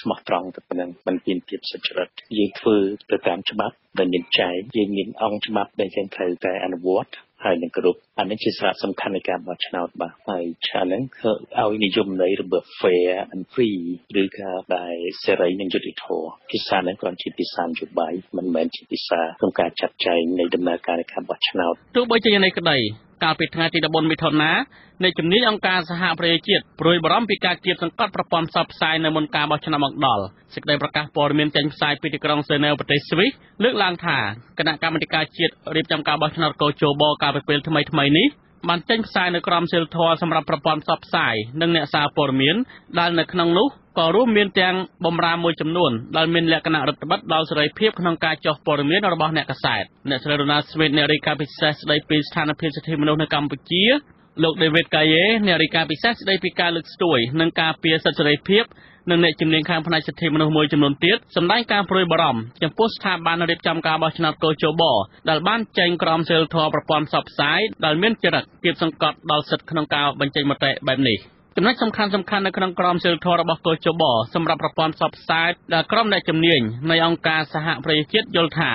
ស្មោះត្រង់ទៅនឹងមិនមានភាពសុចរិតយើងធ្វើទៅតាមច្បាប់ដែលមានចែងយើងមានអង្គច្បាប់ដែលយើងត្រូវតែអនុវត្ត ហើយនឹងគ្រប់អានេះជាសារៈសំខាន់នៃការបោះឆ្នោតបាទហើយឆានហ្នឹងធ្វើឲ្យនិយមន័យរបស់ fair and free ឬក៏ដែលសេរីនិងយុត្តិធម៌ភាសាហ្នឹងគ្រាន់ជាភាសានយោបាយមិនមែនជាភាសាក្នុងការចាត់ចែងនៃដំណើរការនៃការបោះឆ្នោតទោះបីជាយ៉ាងនេះក្តី កាលពីថ្ងៃទី14មិថុនានៃជំនាញអង្គការសហប្រជាជាតិព្រួយបារម្ភពីការគៀបសង្កត់ប្រព័ន្ធផ្សព្វផ្សាយនៅមុនការបោះឆ្នោតមកដល់សេចក្តីប្រកាសព័ត៌មានចេញផ្សាយពីទីក្រុងសេណែវប្រទេសស្វីសលើកឡើងថាគណៈកម្មាធិការជាតិរៀបចំការបោះឆ្នោតកោជបកាលពីពេលថ្មីថ្មីនេះ បានចេញផ្សាយនៅក្រមសីលធម៌សម្រាប់ប្រព័ន្ធផ្សព្វផ្សាយនិងអ្នកសារព័ត៌មានដែលនៅក្នុងនោះក៏រួមមានទាំងបំរាមមួយចំនួនដែលមានលក្ខណៈរដ្ឋបិទដល់សេរីភាពក្នុងការចុះព័ត៌មានរបស់អ្នកកាសែតអ្នកស្រីរ៉ូណាល់ស្វីតអ្នករាយការណ៍ពិសេសស្ដីពីស្ថានភាពសិទ្ធិមនុស្សនៅកម្ពុជាលោក David Kaye អ្នករាយការណ៍ពិសេសស្ដីពីការលើកស្ទួយនិងការពារសិទ្ធិសេរីភាព និងអ្នកជំនាញខាងផ្នែកសិទ្ធិមនុស្សមួយចំនួនទៀតសម្ដែងការព្រួយបារម្ភចំពោះស្ថាប័នរៀបចំការបោះឆ្នោតកោជបដែលបានចេញក្រមសីលធម៌ប្រព័ន្ធផ្សព្វផ្សាយដែលមានចរិតគៀបសង្កត់ដល់សិទ្ធិក្នុងការបញ្ចេញមតិបែបនេះចំណុចសំខាន់សំខាន់នៅក្នុងក្រមសីលធម៌របស់កោជបសម្រាប់ប្រព័ន្ធផ្សព្វផ្សាយដែលក្រុមអ្នកជំនាញនៃអង្គការសហប្រជាជាតិយល់ថា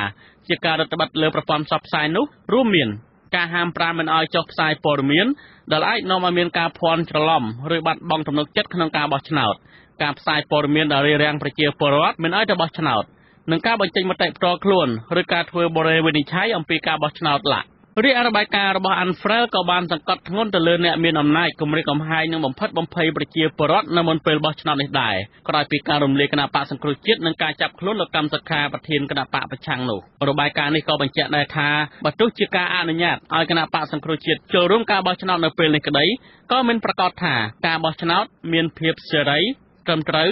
ជាការរដ្ឋបတ်លើប្រព័ន្ធផ្សព្វផ្សាយនោះរួមមានការហាមប្រាមមិនឲ្យចុះផ្សាយព័ត៌មានដែលអាចនាំឲ្យមានការភ័ន្តច្រឡំឬបាត់បង់ទំនុកចិត្តក្នុងការបោះឆ្នោត ការផ្សាយព័ត៌មានដែលរារាំងប្រជាពលរដ្ឋមិនឲ្យទៅបោះឆ្នោតនិងការបញ្ចេញមតិផ្ទាល់ខ្លួនឬការធ្វើបរិយាវិនិច្ឆ័យអំពីការបោះឆ្នោតឡាក់រាជរបាយការណ៍របស់ Anfrel ក៏បានសង្កត់ធ្ងន់ទៅលើអ្នកមានអំណាចគម្រាមកំហែងនិងបំផិតបំភ័យប្រជាពលរដ្ឋនៅមុនពេលបោះឆ្នោតនេះដែរក្រោយពីការរំលាយគណៈបកសង្គ្រោះជាតិនិងការចាប់ខ្លួនលោកកម្មសខាប្រធានគណៈបកប្រឆាំងនោះរបាយការណ៍នេះក៏បញ្ជាក់ដែរថាបើទោះជាការអនុញ្ញាតឲ្យគណៈបកសង្គ្រោះជាតិចូលរួមការបោះឆ្នោតនៅពេលនេះក្តីក៏មិនប្រកាសថាការបោះឆ្នោតមានភាពសេរី ត្រឹមត្រូវ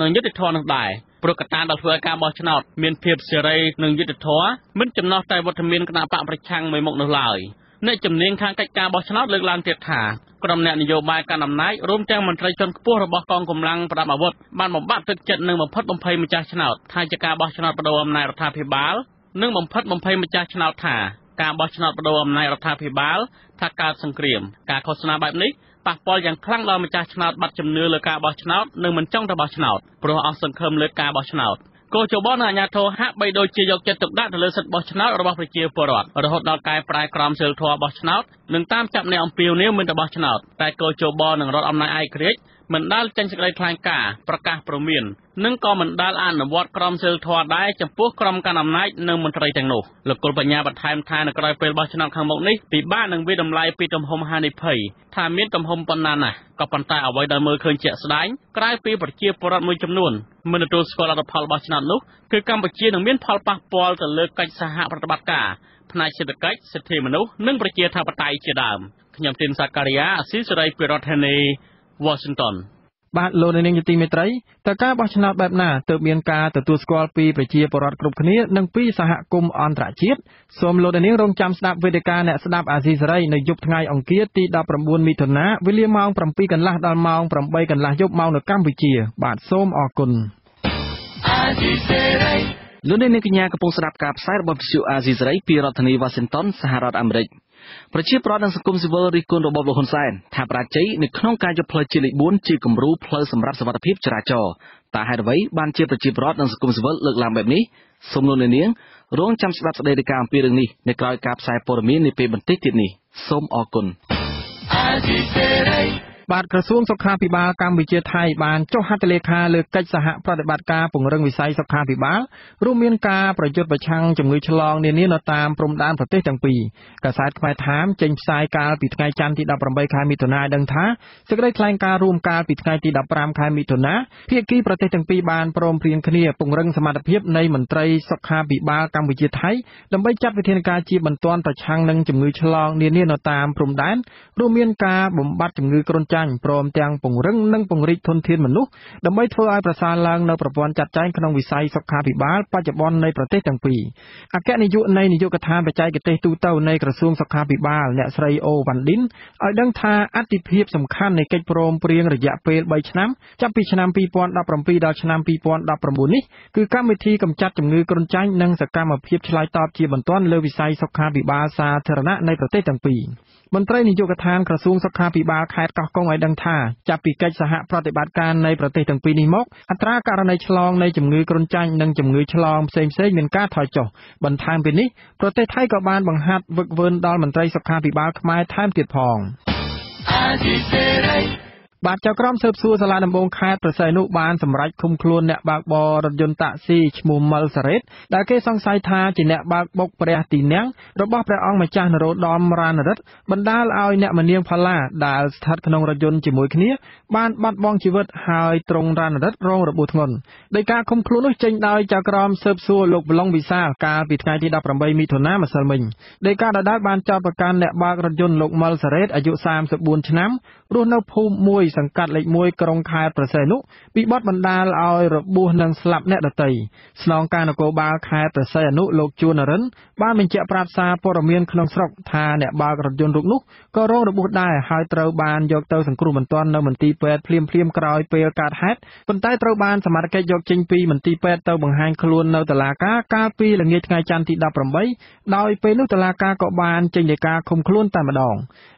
និងយុត្តិធម៌នោះដែរព្រោះកត្តាដែលធ្វើឲ្យការបោះឆ្នោតមានភាពសេរីនិងយុត្តិធម៌មិនចំណោះតែវត្តមានគណៈបកប្រឆាំងមួយមុខនោះឡើយអ្នកជំនាញខាងកិច្ចការបោះឆ្នោតលើកឡើងទៀតថាក្រុមអ្នកនយោបាយកាន់អំណាចរួមទាំងមន្ត្រីជាន់ខ្ពស់របស់កងកម្លាំងប្រដាប់អាវុធបានបំបាក់ទឹកចិត្តនិងបំផិតបំភ័យម្ចាស់ឆ្នោតថាជាការបោះឆ្នោតបដូរអំណាចរដ្ឋាភិបាលនិងបំផិតបំភ័យម្ចាស់ឆ្នោតថាការបោះឆ្នោតបដូរអំណាចរដ្ឋាភិបាលថាកើតសង្គ្រាមការឃោសនាបែបនេះ ប៉ះពាល់យ៉ាងខ្លាំងដល់ម្ចាស់ឆ្នោតបាត់ជំនឿលើការបោះឆ្នោតនិងមិនចង់ទៅបោះឆ្នោតព្រោះអស់សង្ឃឹមលើការបោះឆ្នោតគោចបនិងអាជ្ញាធរហាក់បីដូចជាយកចិត្តទុកដាក់ទៅលើសិទ្ធិបោះឆ្នោតរបស់ប្រជាពលរដ្ឋរហូតដល់កែប្រែក្រមសីលធម៌បោះឆ្នោតនិងតាមចាប់អ្នកអំពាវនាវមិនទៅបោះឆ្នោតតែគោចបនិងរដ្ឋអំណាចឯករាជ្យ មិនដាល់ចេញសេចក្តីថ្លែងការណ៍ប្រកាសព្រមាននិងក៏មិនដាល់អនុវត្តក្រមសីលធម៌ដែរចំពោះក្រុមកាន់អំណាចនិងមន្ត្រីទាំងនោះលោកគុលបញ្ញាបន្ថែមថានៅក្រៅពេលបោះឆ្នោតខាងមុខនេះពិបាកនឹងវិតម្លៃពីទំហំហានិភ័យថាមានទំហំប៉ុណ្ណាណាស់ក៏ប៉ុន្តែអ្វីដែលមើលឃើញជាក់ស្ដែងក្រៅពីប្រជាពលរដ្ឋមួយចំនួនមិនទទួលស្គាល់លទ្ធផលបោះឆ្នោតនោះគឺកម្ពុជានឹងមានផលប៉ះពាល់ទៅលើកិច្ចសហប្រតិបត្តិការផ្នែកសេដ្ឋកិច្ចសិទ្ធិមនុស្សនិងប្រជាធិបតេយ្យជាដើមខ្ញុំទីនសាការីយ៉ាអស៊ីសេរីពីរដ្ឋធានី Washington បាទលោកនាងជាទីមេត្រីតើការបោះឆ្នោតបែបណាទើបមានការទទួលស្គាល់ពីប្រជាពលរដ្ឋគ្រប់គ្នានិងពីសហគមន៍អន្តរជាតិសូមលោកនាងរងចាំស្ដាប់វេទិកាអ្នកស្ដាប់អាស៊ីសេរីនៅយប់ថ្ងៃអង្គារទី19មិថុនាវេលាម៉ោង7កន្លះដល់ម៉ោង8កន្លះយប់ម៉ោងនៅកម្ពុជា បាទសូមអរគុណអាស៊ីសេរីលោកនាងកញ្ញាកំពុងស្ដាប់ការផ្សាយរបស់វិទ្យុអាស៊ីសេរីពីរដ្ឋធានី Washington សហរដ្ឋអាមេរិក ប្រជាប្រដ្ឋនិងសង្គមស៊ីវិលរិះគន់របបលោកហ៊ុនសែនថាបរាជ័យនៅក្នុងការយកផ្លូវជាតិលេខ4ជាគំរូផ្លូវសម្រាប់សវត្ថិភាពចរាចរណ៍តើហេតុអ្វីបានជាប្រជាប្រដ្ឋនិងសង្គមស៊ីវិលលើកឡើងបែបនេះសូមលោកនាងរងចាំស្ដាប់សេចក្តីរាយការណ៍អំពីរឿងនេះនៅក្រៅការផ្សាយព័ត៌មាននាពេលបន្តិចទៀតនេះសូមអរគុណ បាទក្រសួងសុខាភិបាលកម្ពុជាថៃបានចុះហត្ថលេខាលើកិច្ចសហប្រតិបត្តិការពង្រឹងវិស័យសុខាភិបាលរួមមានការប្រយុទ្ធប្រឆាំងជំងឺឆ្លងនានានៅតាមព្រំដែនប្រទេសទាំងពីរកាសែតខ្មែរថាមចេញផ្សាយកាលពីថ្ងៃច័ន្ទទី18ខែមិថុនាឲ្យដឹងថាសេចក្តីថ្លែងការណ៍រួមកាលពីថ្ងៃទី15ខែមិថុនាភាគីប្រទេសទាំងពីរបានព្រមព្រៀងគ្នាពង្រឹងសមត្ថភាពនៃមន្ត្រីសុខាភិបាលកម្ពុជាថៃដើម្បីចាត់វិធានការជាបន្ទាន់ប្រឆាំងនឹងជំងឺឆ្លងនានានៅតាមព្រំដែនរួមមានការបំបត្តិជំងឺគ្រុនចាញ់ព្រមទាំងពង្រឹងនិងពង្រីកធនធានមនុស្សដើម្បីធ្វើឲ្យប្រសើរឡើងនៅប្រព័ន្ធចាត់ចែងក្នុងវិស័យសុខាភិបាលបច្ចុប្បន្ននៃប្រទេសទាំងពីរអគ្គនាយកនៃនាយកដ្ឋានបច្ចេកទេសទូទៅនៃក្រសួងសុខាភិបាលអ្នកស្រីអូវ៉ាន់ឌិនឲ្យដឹងថាអតិភិបសំខាន់នៃកិច្ចព្រមព្រៀងរយៈពេល3ឆ្នាំចាប់ពីឆ្នាំ2017ដល់ឆ្នាំ2019នេះគឺកម្មវិធីកម្ចាត់ជំងឺគ្រុនចាញ់និងសកម្មភាពឆ្លើយតបជាបន្ទាន់លើវិស័យសុខាភិបាលសាធារណៈនៃប្រទេសទាំងពីរ មន្ត្រីនាយកដ្ឋានក្រសួងសុខាភិបាលខេត្តកោះកុងឲ្យដឹងថាចាប់ពីកិច្ចសហប្រតិបត្តិការនៃប្រទេសទាំងពីរនេះមកអត្រាករណីឆ្លងនៃជំងឺគ្រុនចាញ់និងជំងឺឆ្លងផ្សេងៗមានការថយចុះបន្ថែមពីនេះប្រទេសថៃក៏បានបង្ហាត់វឹកវើដល់មន្ត្រីសុខាភិបាលខ្មែរថែមទៀតផង បាទចៅក្រមស៊ើបសួរសាលាដំបងខេត្តប្រស័យនុបានសម្រេចឃុំខ្លួនអ្នកបើកបររថយន្តតាក់ស៊ីឈ្មោះម៉ិលសារ៉េតដែលគេសង្ស័យថាជាអ្នកបើកបុកព្រះទីនាំងរបស់ព្រះអង្គម្ចាស់នរោត្តមរានរិទ្ធបណ្ដាលឲ្យអ្នកមនាងផល្លាដែលស្ថិតក្នុងរថយន្តជាមួយគ្នាបានបាត់បង់ជីវិតហើយទ្រង់រានរិទ្ធរងរបួសធ្ងន់ដោយការឃុំខ្លួននោះចេញដោយចៅក្រមស៊ើបសួរលោកប្លុងវិសាលកាលពីថ្ងៃទី18មិថុនាម្សិលមិញដោយការដដែលបានចោទប្រកាន់អ្នកបើករថយន្តលោកម៉ិលសារ៉េតអាយុ34ឆ្នាំរស់នៅភូមិមួយសង្កាត់លេខ1ក្រុងខេត្តប្រសេនុពីបទបណ្ដាលឲ្យរបួសនិងស្លាប់អ្នកដទៃស្នងការនគរបាលខេត្តប្រសេនុលោកជួននរិនបានបញ្ជាក់ប្រាប់សារព័ត៌មានក្នុងស្រុកថាអ្នកបើករថយន្តរូបនោះក៏រងរបួសដែរហើយត្រូវបានយកទៅសង្គ្រោះបន្ទាន់នៅមន្ទីរពេទ្យភ្លាមភ្លាមក្រោយពេលកើតហេតុប៉ុន្តែត្រូវបានសមត្ថកិច្ចយកចេញពីមន្ទីរពេទ្យទៅបង្ហាញខ្លួននៅតុលាការកាលពីល្ងាចថ្ងៃច័ន្ទទី18ដោយពេលនោះតុលាការក៏បានចេញដីកាឃុំខ្លួនតែម្ដង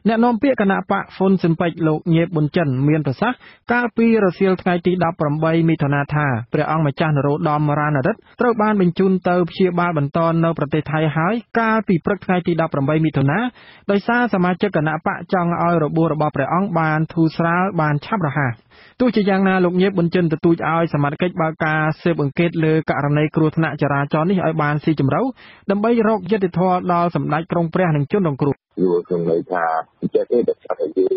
អ្នកនាំពាក្យគណៈបកហ្វុនស៊ិមពេចលោកញៀបប៊ុនចិនមានប្រសាសន៍កាលពីរសៀលថ្ងៃទី18មិថុនាថាព្រះអង្គម្ចាស់នរោត្តមរានរិទ្ធត្រូវបានបញ្ជូនទៅព្យាបាលបន្តនៅប្រទេសថៃហើយកាលពីព្រឹកថ្ងៃទី18មិថុនាដោយសារសមាជិកគណៈបកចង់ឲ្យរបួសរបស់ព្រះអង្គបានធូរស្រាលបានឆាប់រហ័សទោះជាយ៉ាងណាលោកញៀបប៊ុនចិនទទូចឲ្យសមត្ថកិច្ចបើកការស៊ើបអង្កេតលើករណីគ្រោះថ្នាក់ចរាចរណ៍នេះឲ្យបានស៊ីជម្រៅដើម្បីរកយុត្តិធម៌ដល់សម្ដេចក្រុងព្រះនិងជនរងគ្រោះយល់ក្នុងន័យថាចេះទេតែថាយើង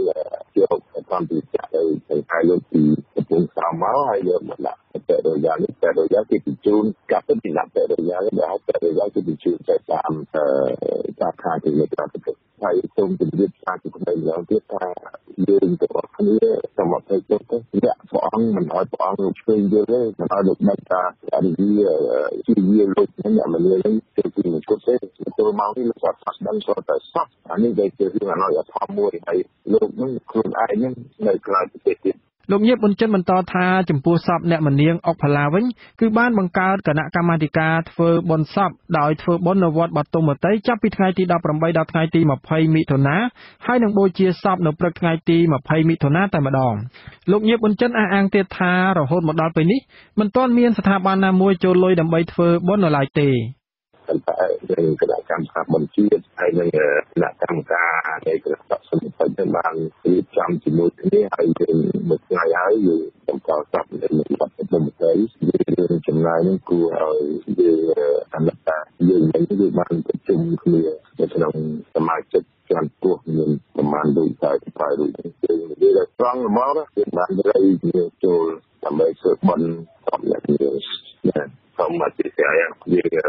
យកតាមពីចាក់ទៅទៅឲ្យលោកពីកំពង់សោមមកហើយយកមកដាក់តែរយៈនេះតែរយៈគេបញ្ជូនកាប់ទៅពីដាក់តែរយៈនេះដែលតែរយៈគេបញ្ជូនទៅតាមការខាទីនេះតាមទៅហើយសូមជម្រាបសារជូនដល់ម្យ៉ាងទៀតថាយើងទាំងអស់គ្នាសូមអភ័យទោសទៅអ្នកព្រះអង្គមិនឲ្យព្រះអង្គឆ្វេងយល់ទេមិនឲ្យលោកបាច់ថាអរិយាជាវាលោកអ្នកមលានេះគឺពីមួយគត់ទេចូលមកនេះលោកគាត់ស្ដាំគាត់តែសោះអានេះវាជារឿងអនុញ្ញាតធម៌មួយហើយលោកនឹងខ្លួនឯងនឹងនៅក្រៅប្រទេសទៀត លោកញៀបប៊ុនចិនបន្តថាចំពោះសពអ្នកមនាងអុកផាឡាវិញគឺបានបង្កើតគណៈកម្មាធិការធ្វើបុណ្យសពដោយធ្វើបុណ្យនៅវត្តបទុមវតីចាប់ពីថ្ងៃទី18ដល់ថ្ងៃទី20មិថុនាហើយនឹងបូជាសពនៅព្រឹកថ្ងៃទី20មិថុនាតែម្ដងលោកញៀបប៊ុនចិនអះអាងទៀតថារហូតមកដល់ពេលនេះមិនទាន់មានស្ថាប័នណាមួយចូលលុយដើម្បីធ្វើបុណ្យនៅឡើយទេ ប៉ុន្តែយើងគណៈកម្មការបញ្ជាហើយនឹងគណៈកម្មការនៃគណៈបព្វសម្បត្តិបានរៀបចំជាមួយគ្នាហើយយើងមួយថ្ងៃហើយយើងបន្តស្ដាប់នៅបទប្រមត្រីយើងចំណាយនឹងគួរឲ្យយើងអនុតាយើងនឹងយើងបានប្រជុំគ្នានៅក្នុងសមាជិកជាន់ពោះមានប្រមាណដូចតែតែដូចយើងនិយាយដល់ត្រង់ហ្មងយើងបានរៃចូលដើម្បីធ្វើបន់សម្រាប់យើងណា សូមអធិស្ឋានយើង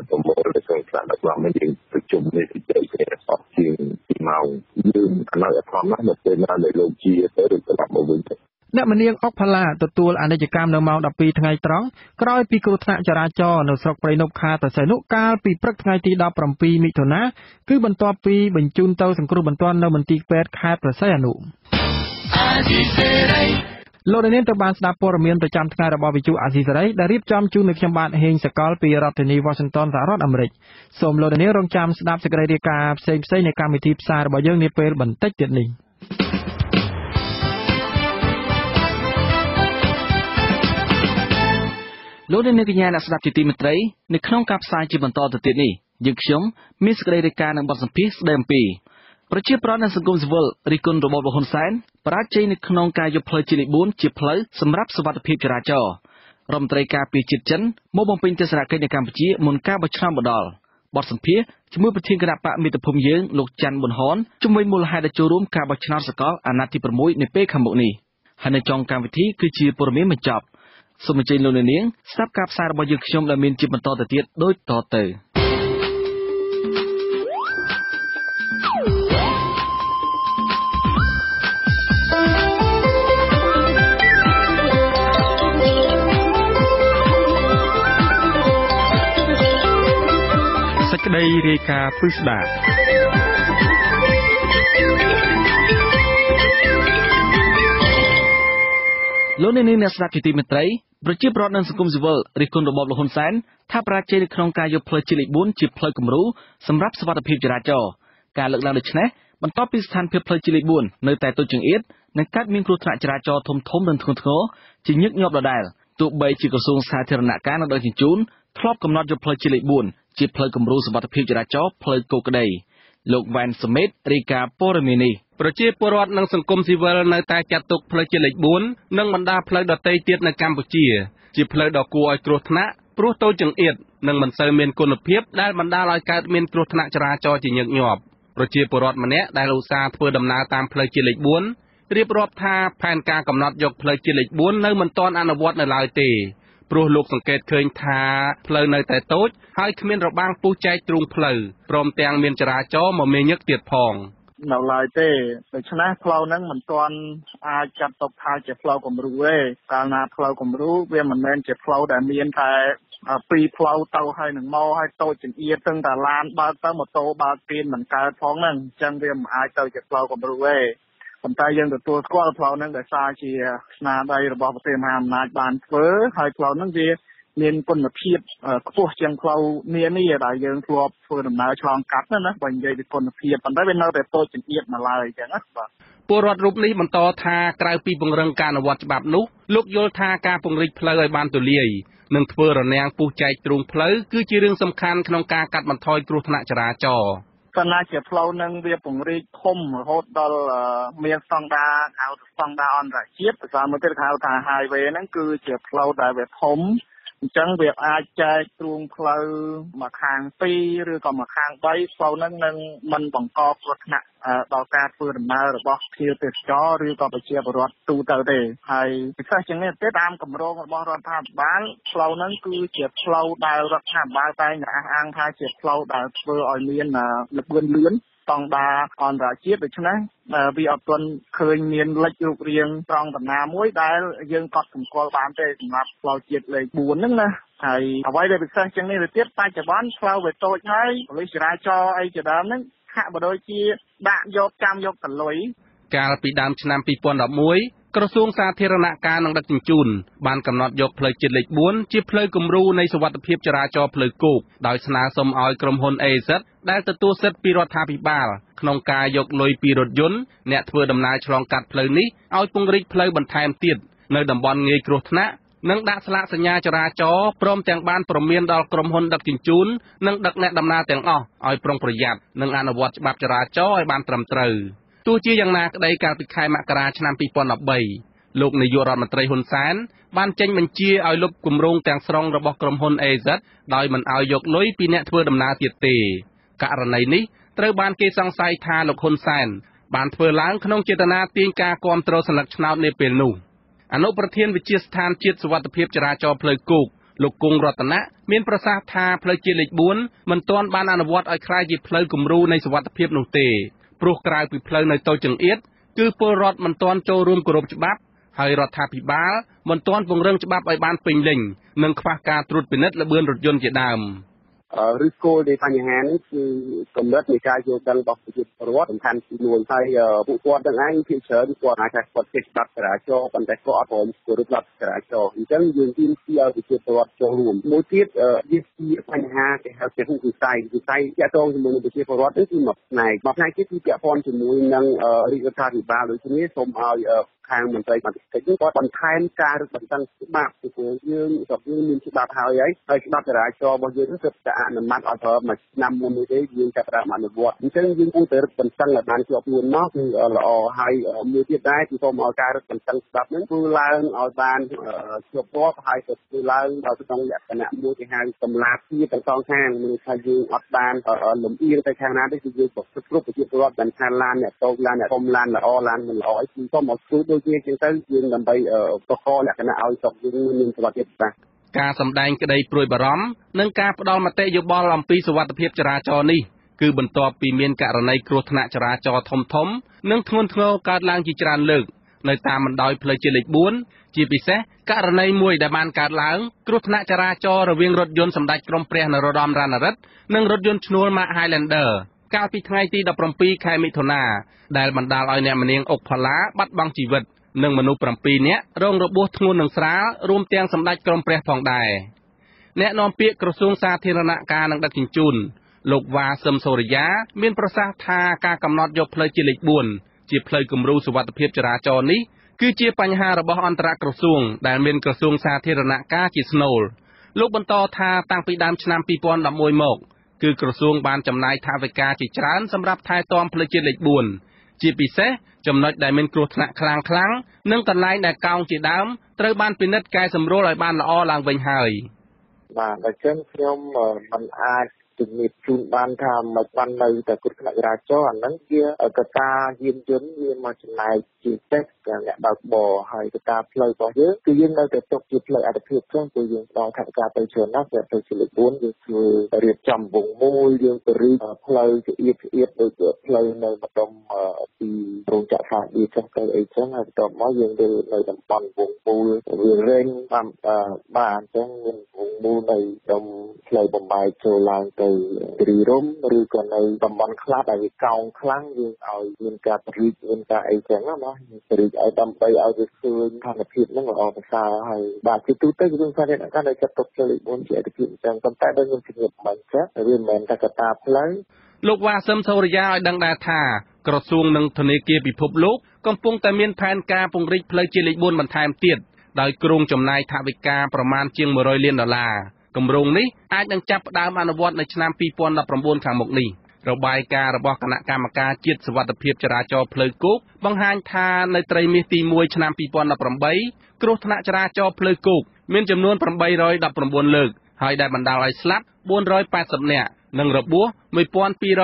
ប្រមូលនៅក្នុងខ្លះដល់មកយើងប្រជុំនេះជជែកគ្នាអស់ជាង2ម៉ោងយើងអនុធម្មណាស់នៅពេលណាដែលលោកជាទៅឬត្រឡប់មកវិញទៅអ្នកមនាងអុកផាឡាទទួលអនិច្ចកម្មនៅម៉ោង12ថ្ងៃត្រង់ក្រោយពីគ្រោះថ្នាក់ចរាចរណ៍នៅស្រុកព្រៃនប់ខេត្តតសៃនុកាលពីព្រឹកថ្ងៃទី17មិថុនាគឺបន្ទាប់ពីបញ្ជូនទៅសង្គ្រោះបន្ទាន់នៅមន្ទីរពេទ្យខេត្តប្រស័យអនុ លោកនាងទៅបានស្ដាប់ព័ត៌មានប្រចាំថ្ងៃរបស់វិទ្យុអាស៊ីសេរីដែលរៀបចំជូននៅខ្ញុំបាទហេងសកលពីរដ្ឋធានី Washington សហរដ្ឋអាមេរិកសូមលោកនាងរងចាំស្ដាប់សេចក្តីរាយការណ៍ផ្សេងៗនៃកម្មវិធីផ្សាយរបស់យើងនាពេលបន្តិចទៀតនេះលោកនាងកញ្ញាអ្នកស្ដាប់ជាទីមេត្រីនៅក្នុងការផ្សាយជាបន្តទៅទៀតនេះយើងខ្ញុំមានសេចក្តីរាយការណ៍និងបទសម្ភាសន៍ស្ដីអំពី ប្រជាប្រដ្ឋនិងសង្គមស៊ីវិលរិះគន់របបលហ៊ុនសែនបរាជ័យនៅក្នុងការយកផ្លូវជាតិលេខ4ជាផ្លូវសម្រាប់សុវត្ថិភាពចរាចរណ៍រដ្ឋមន្ត្រីការពារជាតិចិនមកបំពេញទស្សនកិច្ចនៅកម្ពុជាមុនការបោះឆ្នោតម្ដងបទសម្ភាសជាមួយប្រធានគណៈបកមិត្តភូមិយើងលោកច័ន្ទប៊ុនហនជំវិញមូលហេតុដែលចូលរួមការបោះឆ្នោតសកលអាណត្តិទី6នៅពេលខាងមុខនេះហើយនៅចុងកម្មវិធីគឺជាព័ត៌មានបញ្ចប់សូមអញ្ជើញលោកអ្នកនាងស្ដាប់ការផ្សាយរបស់យើងខ្ញុំដែលមានជាបន្តទៅទៀតដូចតទៅ ក្តីរាយការណ៍ពិស្ដាលោកអ្នកនាងអ្នកស្ដាប់ជាទីមេត្រីប្រជាប្រដ្ឋនិងសង្គមស៊ីវិលរិះគន់របបលហ៊ុនសែនថាបរាជ័យនៅក្នុងការយកផ្លូវជាតិលេខ4ជាផ្លូវគំរូសម្រាប់សុវត្ថិភាពចរាចរណ៍ការលើកឡើងដូចនេះបន្ទាប់ពីស្ថានភាពផ្លូវជាតិលេខ4នៅតែទុច្ចចង្អៀតនិងកើតមានគ្រោះថ្នាក់ចរាចរណ៍ធំធំនិងធ្ងន់ធ្ងរជាញឹកញាប់ដដែលទោះបីជាក្រសួងសាធារណការនិងដឹកជញ្ជូនធ្លាប់កំណត់យកផ្លូវជាតិលេខ4 ជាផ្លូវគំរូសុវត្ថិភាពចរាចរណ៍ផ្លូវគោកក្តីលោកវ៉ែនសមេតរាយការណ៍ព័ត៌មាននេះប្រជាពលរដ្ឋនិងសង្គមស៊ីវិលនៅតែចាត់ទុកផ្លូវជាតិលេខ4និងបណ្ដាផ្លូវដទៃទៀតនៅកម្ពុជា ជាផ្លូវដ៏គួរឲ្យគ្រោះថ្នាក់ព្រោះតូចចង្អៀតនិងមិនសូវមានគុណភាពដែលបណ្ដាលឲ្យកើតមានគ្រោះថ្នាក់ចរាចរណ៍ជាញឹកញាប់ប្រជាពលរដ្ឋម្នាក់ដែលឧស្សាហ៍ធ្វើដំណើរតាមផ្លូវជាតិលេខ4រៀបរាប់ថាផែនការកំណត់យកផ្លូវជាតិលេខ4នៅមិនទាន់អនុវត្តនៅឡើយទេ ព្រោះលោកសង្កេតឃើញថាផ្លូវនៅតែតូចហើយគ្មានរបាំងពុះចែកទ្រូងផ្លូវព្រមទាំងមានចរាចរណ៍មមាញឹកទៀតផងនៅឡើយទេដូច្នេះផ្លូវហ្នឹងមិនទាន់អាចចាត់ទុកថាជាផ្លូវគំរូទេកាលណាផ្លូវគំរូវាមិនមែនជាផ្លូវដែលមានតែពីរផ្លូវទៅហើយនឹងមកហើយតូចចង្អៀតទាំងតែឡានបើកទៅម៉ូតូបើកពីនមិនកើតផងហ្នឹងអញ្ចឹងវាមិនអាចទៅជាផ្លូវគំរូទេ ប៉ុន្តែយើងទទួលស្គាល់ផ្លូវហ្នឹងដោយសារជាស្នាដៃរបស់ប្រទេសមហាអំណាចបានធ្វើហើយផ្លូវហ្នឹងវាមានគុណភាពខ្ពស់ជាងផ្លូវនានាដែលយើងធ្លាប់ធ្វើដំណើរឆ្លងកាត់ណាបើនិយាយពីគុណភាពប៉ុន្តែវានៅតែតូចចង្អៀតនៅឡើយអញ្ចឹងណាបាទពលរដ្ឋរូបនេះបន្តថាក្រៅពីពង្រឹងការអនុវត្តច្បាប់នោះលោកយល់ថាការពង្រីកផ្លូវឲ្យបានទូលាយនិងធ្វើរនាំងពុះចែកទ្រូងផ្លូវគឺជារឿងសំខាន់ក្នុងការកាត់បន្ថយគ្រោះថ្នាក់ចរាចរណ៍ ប៉ុន្តែជាផ្លូវនឹងវាពង្រីកធំរហូតដល់មានស្តង់ដារហៅស្តង់ដារអន្តរជាតិភាសាមួយទៀតហៅថា highway ហ្នឹងគឺជាផ្លូវដែលវាធំ អញ្ចឹងវាអាចចែកទ្រូងផ្លូវមកខាង2ឬក៏មកខាង3ផ្លូវហ្នឹងនឹងមិនបង្កគ្រោះថ្នាក់ដល់ការធ្វើដំណើររបស់ភ្ញៀវទេសចរឬក៏ប្រជាពលរដ្ឋទូទៅទេហើយពិសេសជាងនេះទៀតតាមគម្រោងរបស់រដ្ឋាភិបាលផ្លូវហ្នឹងគឺជាផ្លូវដែលរដ្ឋាភិបាលតែងតែអះអាងថាជាផ្លូវដែលធ្វើឲ្យមានល្បឿនលឿន ស្តង់ដារអន្តរជាតិដូច្នេះវាអត់ទាន់ឃើញមានលេចរូបរាងត្រង់ដំណាមួយដែលយើងកត់សម្គាល់បានទេសម្រាប់ផ្លូវជាតិលេខ4ហ្នឹងណាហើយអ្វីដែលពិសេសជាងនេះទៅទៀតបច្ចុប្បន្នផ្លូវវាតូចហើយប៉ូលីសចរាចរណ៍អីជាដើមហ្នឹងហាក់បើដូចជាដាក់យកចាំយកតលុយកាលពីដើមឆ្នាំ2011 ក្រសួងសាធារណការនិងដឹកជញ្ជូនបានកំណត់យកផ្លូវជាតិលេខ4ជាផ្លូវគំរូនៃសុវត្ថិភាពចរាចរណ៍ផ្លូវគោក ដោយស្នើសុំឲ្យក្រុមហ៊ុន AZ ដែលទទួលសិទ្ធិពីរដ្ឋាភិបាលក្នុងការយកលុយពីរថយន្តអ្នកធ្វើដំណើរឆ្លងកាត់ផ្លូវនេះឲ្យពង្រីកផ្លូវបន្ថែមទៀតនៅតំបន់ងាយគ្រោះថ្នាក់និងដាក់ស្លាកសញ្ញាចរាចរណ៍ព្រមទាំងបានព្រមានដល់ក្រុមហ៊ុនដឹកជញ្ជូននិងដឹកអ្នកដំណើរទាំងអស់ឲ្យប្រុងប្រយ័ត្ននិងអនុវត្តច្បាប់ចរាចរណ៍ឲ្យបានត្រឹមត្រូវ ទោះជាយ៉ាងណាក្តីកាលពីខែមករាឆ្នាំ2013លោកនាយករដ្ឋមន្ត្រីហ៊ុនសែនបានចេញបញ្ជាឲ្យលុបគម្រោងទាំងស្រុងរបស់ក្រុមហ៊ុន AZ ដោយមិនឲ្យយកលុយពីអ្នកធ្វើដំណើរទៀតទេករណីនេះត្រូវបានគេសង្ស័យថាលោកហ៊ុនសែនបានធ្វើឡើងក្នុងចេតនាទាញការគាំទ្រសន្លឹកឆ្នោតនាពេលនោះអនុប្រធានវិជាស្ថានជាតិសុវត្ថិភាពចរាចរណ៍ផ្លូវគោកលោកគង់រតនៈមានប្រសាសន៍ថាផ្លូវជាតិលេខ4មិនទាន់បានអនុវត្តឲ្យក្លាយជាផ្លូវគំរូនៃសុវត្ថិភាពនោះទេ ព្រោះក្រៅពីផ្លូវនៅតូចចង្អៀតគឺពលរដ្ឋមិនទាន់ចូលរួមគោរពច្បាប់ហើយរដ្ឋាភិបាលមិនទាន់ពង្រឹងច្បាប់ឲ្យបានពេញលេញនិងខ្វះការត្រួតពិនិត្យល្បឿនរថយន្តជាដើម។ ឬគោលនៃបញ្ហានេះគឺកម្រិតនៃការយល់ដឹងរបស់ប្រជាពលរដ្ឋសំខាន់ទី1ហើយពួកគាត់ទាំងឯងភាគច្រើនគាត់អាចថាគាត់ចេះច្បាប់ចរាចរណ៍ប៉ុន្តែគាត់អត់ព្រមគោរពច្បាប់ចរាចរណ៍អញ្ចឹងយើងទាមទារឲ្យប្រជាពលរដ្ឋចូលរួមមួយទៀតវាជាបញ្ហាគេហៅជាហ៊ុនវិស័យវិស័យទាក់ទងជាមួយនឹងប្រជាពលរដ្ឋនេះគឺមួយផ្នែកមួយផ្នែកទៀតគឺពាក់ព័ន្ធជាមួយនឹងរាជរដ្ឋាភិបាលដូចគ្នាសូមឲ្យ ខាងមន្ត្រីមន្ត្រីកិច្ចគាត់បន្ថែមការរឹតបន្តឹងច្បាប់ពីព្រោះយើងស្រុកយើងមានច្បាប់ហើយហើយហើយច្បាប់ចរាចរណ៍របស់យើងគឺតែអនុម័តឲ្យប្រើមួយឆ្នាំមុននេះទេយើងចាប់ផ្ដើមអនុវត្តអញ្ចឹងយើងគួរតែរឹតបន្តឹងឲ្យបានជាប់ខ្លួនមកគឺល្អហើយមួយទៀតដែរគឺសូមឲ្យការរឹតបន្តឹងច្បាប់ហ្នឹងធ្វើឡើងឲ្យបានជាប់លាប់ហើយទៅធ្វើឡើងដល់ក្នុងលក្ខណៈមួយគេហៅសម្លាភាពទាំងសងខាងមានថាយើងអត់បានលំអៀងទៅខាងណាទេគឺយើងគ្រប់គ្រប់ប្រជាពលរដ្ឋបានថាឡានអ្នកតូចឡានអ្នកធំឡានល្អឡានមិនល្អអីគឺសូមឲ្យធ្វើដូចជាចឹងទៅយើងដើម្បីបកកលក្ខណៈឲ្យស្រុកយើងមានសុវត្ថិភាពបាទការសម្ដែងក្តីព្រួយបារម្ភនិងការផ្ដល់មតិយោបល់អំពីសុវត្ថិភាពចរាចរណ៍នេះគឺបន្ទាប់ពីមានករណីគ្រោះថ្នាក់ចរាចរណ៍ធំធំ និងធ្ងន់ធ្ងរកើតឡើងជាច្រើនលើកនៅតាមបណ្ដោយផ្លូវជាតិលេខ4ជាពិសេសករណីមួយដែលបានកើតឡើងគ្រោះថ្នាក់ចរាចរណ៍រវាងរថយន្តសម្ដេចក្រមព្រះនរោត្តមរណរដ្ឋនិងរថយន្តឈ្នួល Mark Highlander កាលពីថ្ងៃទី17ខែមិថុនាដែលបណ្ដាលឲ្យអ្នកម្នាងអុកផល្លាបាត់បង់ជីវិតនិងមនុស្ស7នាក់រងរបួសធ្ងន់និងស្រាលរួមទាំងសម្ដេចក្រមព្រះផងដែរអ្នកនាំពាក្យក្រសួងសាធារណការនិងដឹកជញ្ជូនលោកវ៉ាសឹមសូរិយាមានប្រសាសន៍ថាការកំណត់យកផ្លូវជាតិលេខ4ជាផ្លូវគំរូសុវត្ថិភាពចរាចរណ៍នេះគឺជាបញ្ហារបស់អន្តរក្រសួងដែលមានក្រសួងសាធារណការជាស្នូលលោកបន្តថាតាំងពីដើមឆ្នាំ2011មក គឺក្រសួងបានចំណាយថវិកាជាច្រើនសម្រាប់ថែទាំផ្លូវជាតិលេខ4ជាពិសេសចំណុចដែលមានគ្រោះថ្នាក់ខ្លាំងខ្លាំងនិងកន្លែងដែលកោងជាដើមត្រូវបានពិនិត្យកែសម្រួលឲ្យបានល្អឡើងវិញហើយបាទអញ្ចឹងខ្ញុំមិនអាចជំរាបជូនបានថាមិនបាននៅតែគ្រោះថ្នាក់ចរាចរណ៍អាហ្នឹងជាកត្តាយានយន្តវាមកចំណាយជាពិសេស អ្នកបើកបរហើយកត្តាផ្លូវរបស់យើងគឺយើងនៅតែទុកជាផ្លូវអត្ថភាពចឹងព្រោះយើងដល់ថវិកាទៅច្រើនណាស់តែទៅជាលេខ4យើងធ្វើរៀបចំវងមូលយើងទៅរីកផ្លូវជាអៀតអៀតដូចផ្លូវនៅម្ដុំពីរោងចក្រសាស្ត្រវាចឹងទៅអីចឹងហើយបន្ទាប់មកយើងទៅនៅតំបន់វងមូលវារែងបានបានអញ្ចឹងមានវងមូលនៅដុំផ្លូវបំបាយចូលឡើងទៅរីរំឬក៏នៅតំបន់ខ្លះដែលវាកោងខ្លាំងយើងឲ្យមានការបរិយាមានការអីចឹងណាបាទបរិយាឲ្យដើម្បីឲ្យវាឃើញស្ថានភាពហ្នឹងល្អប្រសើរហើយបាទជាទូទៅគឺសារអ្នកកាន់តែចាត់ទុកជាលេខ4ជាអតិភិបអញ្ចឹងប៉ុន្តែដូចខ្ញុំជំរាបមិញចាវាមិនមែនតែកត្តាផ្លូវលោកវ៉ាសឹមសូរិយាឲ្យដឹងដែរថាក្រសួងនិងធនាគារពិភពលោកកំពុងតែមានផែនការពង្រីកផ្លូវជាលេខ4បន្ថែមទៀតដោយក្រុងចំណាយថវិកាប្រមាណជាង100លានដុល្លារគម្រោងនេះអាចនឹងចាប់ផ្ដើមអនុវត្តនៅឆ្នាំ2019ខាងមុខនេះ របាយការណ៍របស់គណៈកម្មការជាតិសវត្ថិភាពចរាចរណ៍ផ្លូវគោកបង្ហាញថានៅត្រីមាសទី1ឆ្នាំ2018គ្រោះថ្នាក់ចរាចរណ៍ផ្លូវគោកមានចំនួន819លើក ហើយដែលបណ្ដាលឲ្យស្លាប់480នាក់និងរបួស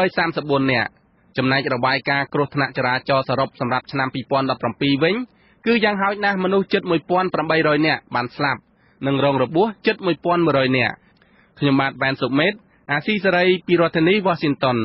1234នាក់ចំណែករបាយការណ៍គ្រោះថ្នាក់ចរាចរណ៍សរុបសម្រាប់ឆ្នាំ2017វិញគឺយ៉ាងហោចណាស់មនុស្សជិត1800នាក់បានស្លាប់និងរងរបួសជិត1100នាក់ខ្ញុំបាទវ៉ែនសុមេត អាស៊ីសេរីពីរដ្ឋធានី Washington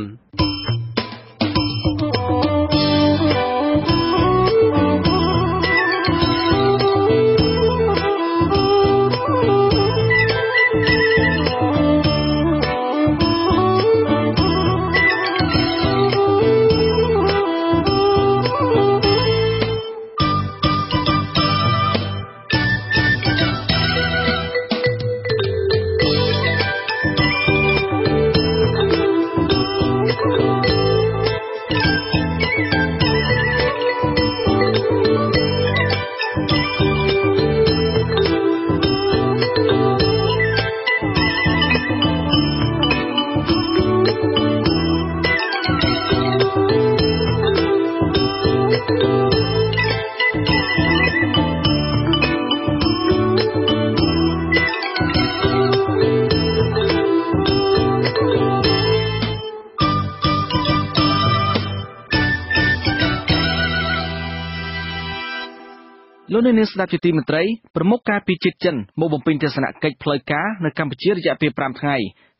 ស្ដាប់ជាទីមេត្រីប្រមុខការពីជាតិចិនមកបំពេញទស្សនកិច្ចផ្លូវការនៅកម្ពុជារយៈពេល5ថ្ងៃ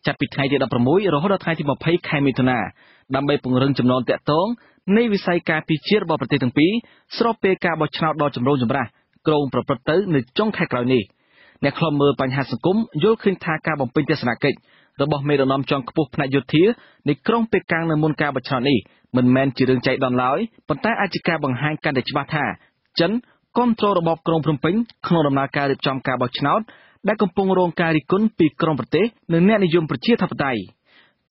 ចាប់ពីថ្ងៃទី16រហូតដល់ថ្ងៃទី20ខែមិថុនាដើម្បីពង្រឹងចំណងតាក់ទងនៃវិស័យការពីជាតិរបស់ប្រទេសទាំងពីរស្របពេលការបោះឆ្នោតដ៏ចម្រូងចម្រាសក្រុងប្រព្រឹត្តទៅនៅចុងខែក្រោយនេះអ្នកខ្លំមើលបញ្ហាសង្គមយល់ឃើញថាការបំពេញទស្សនកិច្ចរបស់មេដឹកនាំជាន់ខ្ពស់ផ្នែកយោធានៃក្រុងប៉េកាំងនៅមុនការបោះឆ្នោតនេះមិនមែនជារឿងចៃដន្យឡើយប៉ុន្តែអាចជាការបង្ហាញកាន់តែច្បាស់ថាចិន គ្រប់គ្រងរបបក្រុងភ្នំពេញក្នុងដំណើរការរៀបចំការបោះឆ្នោតដែលកំពុងរងការរិះគន់ពីក្រមប្រទេសនិងអ្នកនិយមប្រជាធិបតេយ្យ